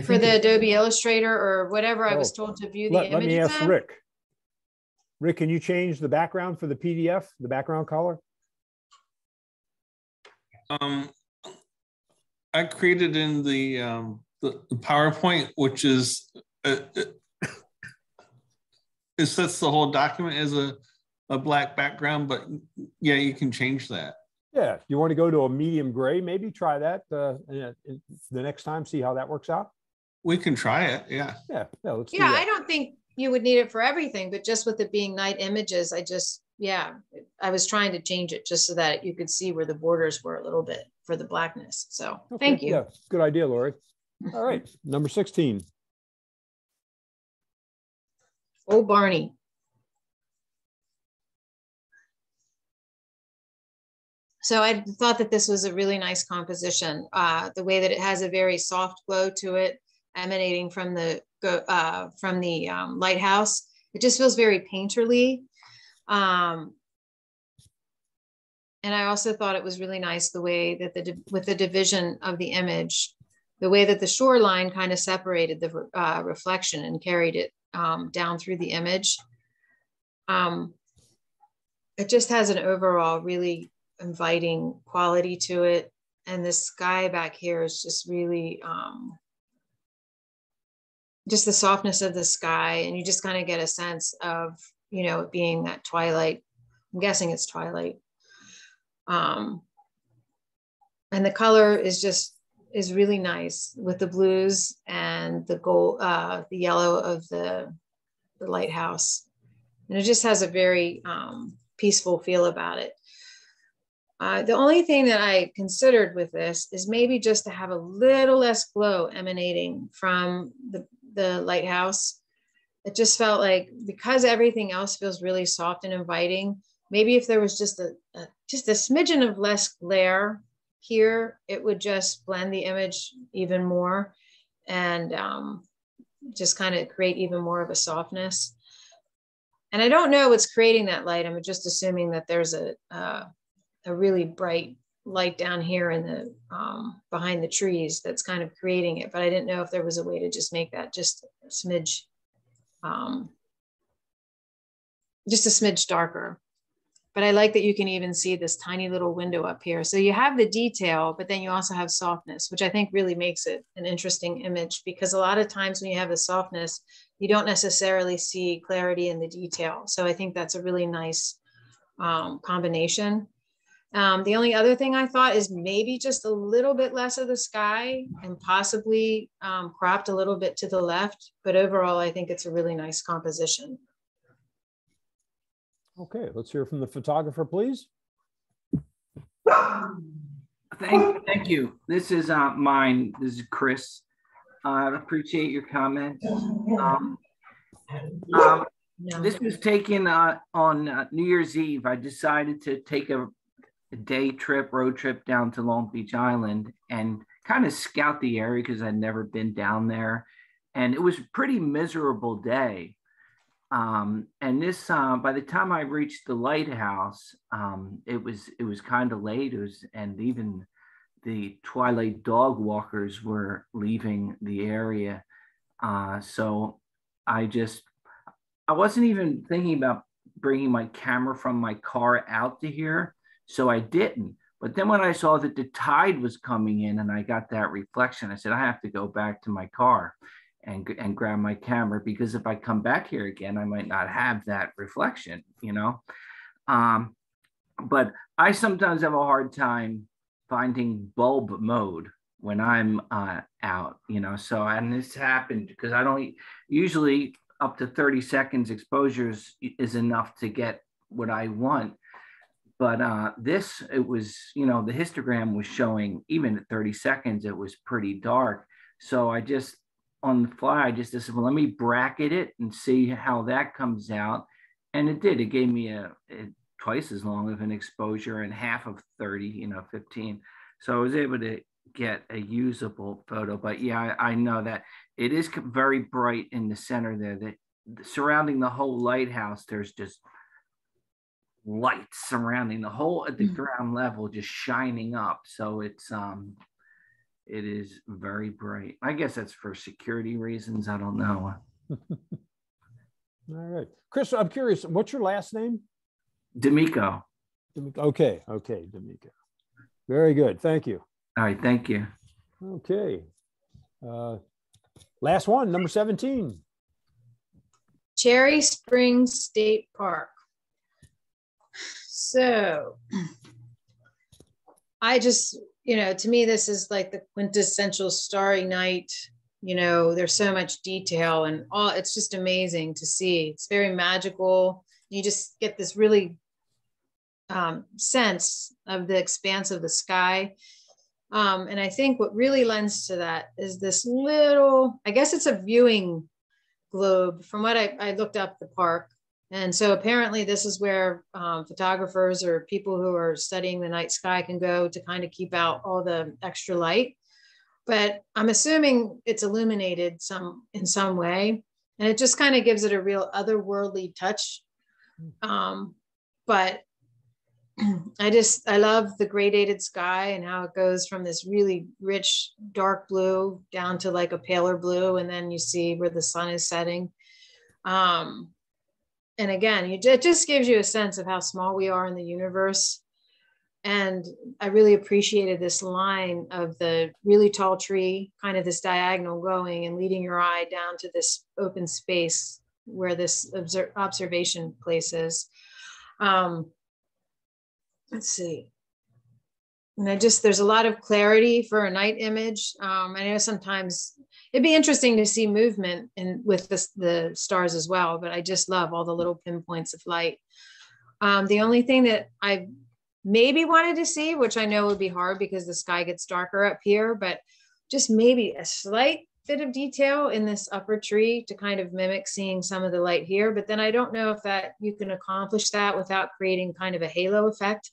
[SPEAKER 3] for the Adobe Illustrator or whatever oh, I was oh, told to view the let,
[SPEAKER 1] Let me ask in. Rick. Rick, can you change the background for the PDF, the background color?
[SPEAKER 6] Um, I created in the um, the, the PowerPoint, which is uh, uh it sets the whole document as a, a black background, but yeah, you can change that.
[SPEAKER 1] Yeah, if you want to go to a medium gray, maybe try that uh, the next time, see how that works out.
[SPEAKER 6] We can try it. Yeah.
[SPEAKER 1] Yeah. Yeah. Let's
[SPEAKER 3] yeah. Do I don't think you would need it for everything, but just with it being night images, I just, yeah, I was trying to change it just so that you could see where the borders were a little bit for the blackness. So okay. thank you.
[SPEAKER 1] Yeah. Good idea, Lori. [laughs] All right. Number 16.
[SPEAKER 3] Oh, Barney. So I thought that this was a really nice composition. Uh, the way that it has a very soft glow to it, emanating from the uh, from the um, lighthouse. It just feels very painterly. Um, and I also thought it was really nice the way that the with the division of the image, the way that the shoreline kind of separated the uh, reflection and carried it um, down through the image. Um, it just has an overall really inviting quality to it. And the sky back here is just really, um, just the softness of the sky. And you just kind of get a sense of, you know, it being that twilight. I'm guessing it's twilight. Um, and the color is just is really nice with the blues and the gold, uh, the yellow of the, the lighthouse. And it just has a very um, peaceful feel about it. Uh, the only thing that I considered with this is maybe just to have a little less glow emanating from the, the lighthouse. It just felt like because everything else feels really soft and inviting, maybe if there was just a, a just a smidgen of less glare here, it would just blend the image even more and um, just kind of create even more of a softness. And I don't know what's creating that light. I'm just assuming that there's a, uh, a really bright light down here in the um, behind the trees that's kind of creating it. But I didn't know if there was a way to just make that just a smidge, um, just a smidge darker but I like that you can even see this tiny little window up here. So you have the detail, but then you also have softness, which I think really makes it an interesting image because a lot of times when you have the softness, you don't necessarily see clarity in the detail. So I think that's a really nice um, combination. Um, the only other thing I thought is maybe just a little bit less of the sky and possibly um, cropped a little bit to the left. But overall, I think it's a really nice composition.
[SPEAKER 1] Okay, let's hear from the photographer, please.
[SPEAKER 15] Thank, thank you. This is uh, mine. This is Chris. Uh, I appreciate your comments. Um, um, This was taken uh, on uh, New Year's Eve. I decided to take a, a day trip, road trip down to Long Beach Island and kind of scout the area because I'd never been down there. And it was a pretty miserable day. Um, and this, uh, by the time I reached the lighthouse, um, it was it was kind of late. It was, and even the twilight dog walkers were leaving the area. Uh, so I just, I wasn't even thinking about bringing my camera from my car out to here. So I didn't. But then when I saw that the tide was coming in and I got that reflection, I said, I have to go back to my car and, and grab my camera because if I come back here again, I might not have that reflection, you know? Um, but I sometimes have a hard time finding bulb mode when I'm uh, out, you know. So, and this happened because I don't usually up to 30 seconds exposures is enough to get what I want. But uh, this, it was, you know, the histogram was showing even at 30 seconds, it was pretty dark. So I just, on the fly, I just said, well, let me bracket it and see how that comes out. And it did. It gave me a, a twice as long of an exposure and half of 30, you know, 15. So I was able to get a usable photo. But yeah, I, I know that it is very bright in the center there. That surrounding the whole lighthouse, there's just lights surrounding the whole at the mm-hmm. ground level, just shining up. So it's um, it is very bright. I guess that's for security reasons. I don't know. [laughs]
[SPEAKER 1] All right, Chris. I'm curious. What's your last name?
[SPEAKER 15] D'Amico.
[SPEAKER 1] Okay, okay, D'Amico. Very good. Thank you.
[SPEAKER 15] All right, thank you.
[SPEAKER 1] Okay. Uh, last one, number 17.
[SPEAKER 3] Cherry Springs State Park. So I just, you know, to me, this is like the quintessential starry night. You know, there's so much detail and all, it's just amazing to see. It's very magical. You just get this really um, sense of the expanse of the sky. Um, and I think what really lends to that is this little, I guess it's a viewing globe from what I, I looked up the park. And so apparently this is where um, photographers or people who are studying the night sky can go to kind of keep out all the extra light. But I'm assuming it's illuminated some in some way. And it just kind of gives it a real otherworldly touch. Um, but [clears throat] I just I love the gradated sky and how it goes from this really rich dark blue down to like a paler blue, and then you see where the sun is setting. Um, and again, it just gives you a sense of how small we are in the universe. And I really appreciated this line of the really tall tree, kind of this diagonal going and leading your eye down to this open space where this observation place is. Um, let's see. And I just, there's a lot of clarity for a night image. Um, I know sometimes it'd be interesting to see movement and with the, stars as well, but I just love all the little pinpoints of light. Um, the only thing that I maybe wanted to see, which I know would be hard because the sky gets darker up here, but just maybe a slight bit of detail in this upper tree to kind of mimic seeing some of the light here. But then I don't know if that you can accomplish that without creating kind of a halo effect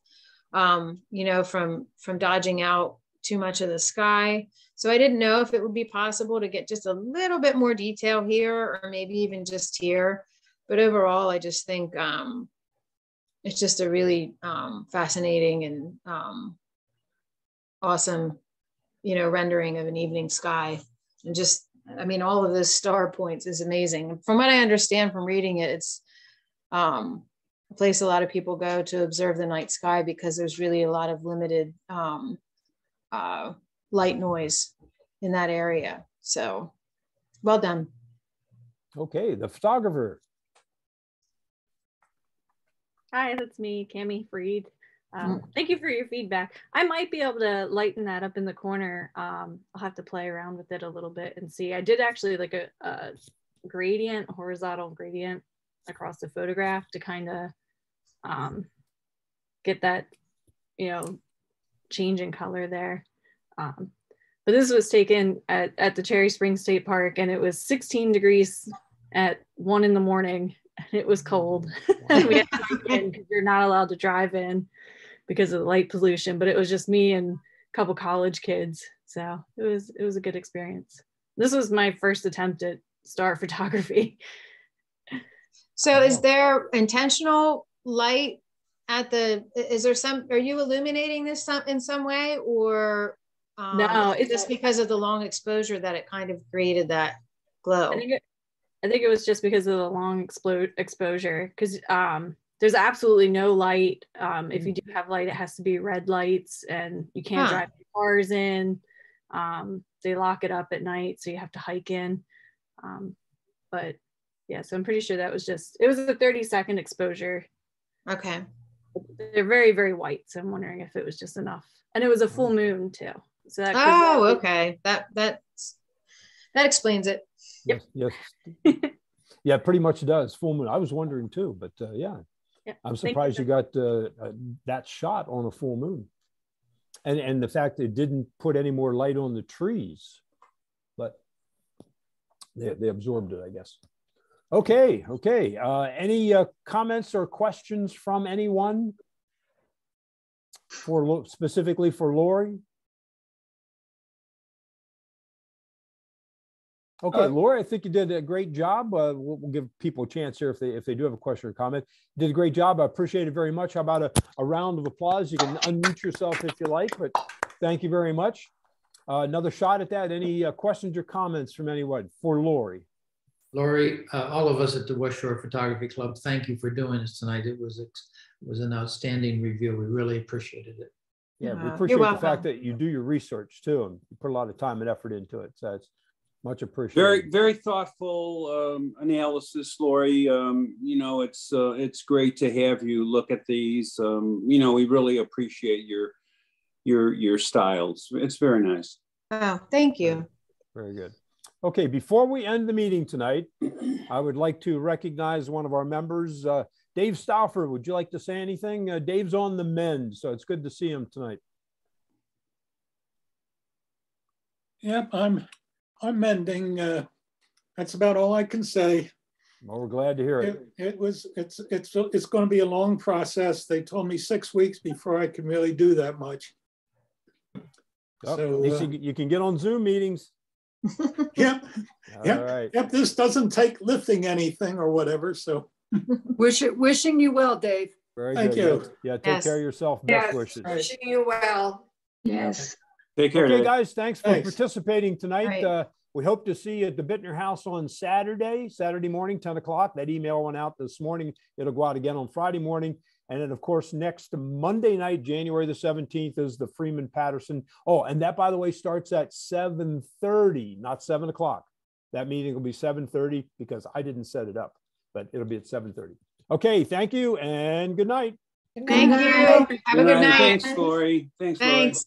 [SPEAKER 3] um, you know, from from dodging out too much of the sky. So I didn't know if it would be possible to get just a little bit more detail here or maybe even just here. But overall, I just think um, it's just a really um, fascinating and um, awesome, you know, rendering of an evening sky. And just, I mean, all of those star points is amazing. From what I understand from reading it, it's um, a place a lot of people go to observe the night sky because there's really a lot of limited um, uh, light noise in that area. So well done.
[SPEAKER 1] Okay, the photographer.
[SPEAKER 16] Hi, that's me, Cami Freed. Um, mm. Thank you for your feedback. I might be able to lighten that up in the corner. Um, I'll have to play around with it a little bit and see. I did actually like a, a gradient, horizontal gradient across the photograph to kind of um, get that, you know, change in color there. Um, but this was taken at, at the Cherry Springs State Park and it was 16 degrees at one in the morning
[SPEAKER 5] and it was cold. [laughs] we had to in because you're not allowed to drive in because of the light pollution. But it was just me and a couple college kids, so it was it was a good experience. This was my first attempt at star [laughs] photography.
[SPEAKER 3] So is there intentional light at the, is there some, are you illuminating this in some way or? Um,
[SPEAKER 5] No, it's-
[SPEAKER 3] just because of the long exposure that it kind of created that glow.
[SPEAKER 5] I think it, I think it was just because of the long explode exposure because um, there's absolutely no light. Um, if you do have light, it has to be red lights, and you can't
[SPEAKER 3] Huh.
[SPEAKER 5] drive cars in. Um, they lock it up at night, so you have to hike in. Um, but yeah, so I'm pretty sure that was just it was a 30 second exposure.
[SPEAKER 3] Okay.
[SPEAKER 5] They're very very white, so I'm wondering if it was just enough. And it was a full moon too, so that. could-
[SPEAKER 3] Oh, okay. That, that's, that explains it.
[SPEAKER 1] Yes. yes. [laughs] yeah, pretty much does. Full moon. I was wondering too, but uh, yeah,
[SPEAKER 5] Yeah,
[SPEAKER 1] I'm
[SPEAKER 5] thank you
[SPEAKER 1] surprised you, got uh, uh, that shot on a full moon, and and the fact that it didn't put any more light on the trees, but they they absorbed it, I guess. Okay, okay. Uh, any uh, comments or questions from anyone for specifically for Lori? Okay,
[SPEAKER 17] Uh,
[SPEAKER 1] Laura, I think you did a great job. Uh, we'll, we'll give people a chance here if they if they do have a question or comment. You did a great job. I appreciate it very much. How about a, a round of applause? You can unmute yourself if you like, but thank you very much. Uh, another shot at that. Any uh, questions or comments from anyone for Lori?
[SPEAKER 2] Lori, uh, all of us at the West Shore Photography Club, thank you for doing this tonight. It was it was an outstanding review. We really appreciated it.
[SPEAKER 1] Yeah, we
[SPEAKER 3] Uh,
[SPEAKER 1] appreciate the
[SPEAKER 3] welcome.
[SPEAKER 1] fact that you do your research too, and you put a lot of time and effort into it. So it's much appreciated.
[SPEAKER 11] Very, very thoughtful um, analysis, Lori. Um, you know, it's uh, it's great to have you look at these. Um, you know, we really appreciate your your your styles. It's very nice.
[SPEAKER 3] Oh, thank you.
[SPEAKER 1] Very good. Okay, before we end the meeting tonight, [clears throat] I would like to recognize one of our members, uh, Dave Stauffer. Would you like to say anything? Uh, Dave's on the mend, so it's good to see him tonight.
[SPEAKER 18] Yep, I'm, I'm mending. Uh, that's about all I can say.
[SPEAKER 1] Well, we're glad to hear it.
[SPEAKER 18] It, it was, it's, it's, it's going to be a long process. They told me six weeks before I can really do that much.
[SPEAKER 1] Oh,
[SPEAKER 18] So, uh,
[SPEAKER 1] you, you can get on Zoom meetings. [laughs]
[SPEAKER 18] Yep,
[SPEAKER 1] All
[SPEAKER 18] yep,
[SPEAKER 1] right.
[SPEAKER 18] yep. This doesn't take lifting anything or whatever. So [laughs]
[SPEAKER 19] Wish it, wishing you well, Dave.
[SPEAKER 1] Very
[SPEAKER 18] Thank
[SPEAKER 1] good.
[SPEAKER 18] you.
[SPEAKER 1] Yeah, take
[SPEAKER 19] Yes.
[SPEAKER 1] care of yourself. Best
[SPEAKER 19] Yes,
[SPEAKER 1] wishes.
[SPEAKER 19] Wishing you well. Yes.
[SPEAKER 11] Take care,
[SPEAKER 1] Okay,
[SPEAKER 11] Dave.
[SPEAKER 1] guys, thanks for
[SPEAKER 11] Thanks.
[SPEAKER 1] participating tonight.
[SPEAKER 3] Right.
[SPEAKER 1] Uh, we hope to see you at the Bittner House on Saturday, Saturday morning, 10 o'clock. That email went out this morning. It'll go out again on Friday morning. And then, of course, next Monday night, January the 17th, is the Freeman Patterson. Oh, and that, by the way, starts at 7:30, not 7 o'clock. That meeting will be 7:30 because I didn't set it up, but it'll be at 7:30. Okay, thank you and good night.
[SPEAKER 3] Thank you. Have a good night.
[SPEAKER 11] Thanks, Lori. Thanks, Lori.
[SPEAKER 3] Thanks.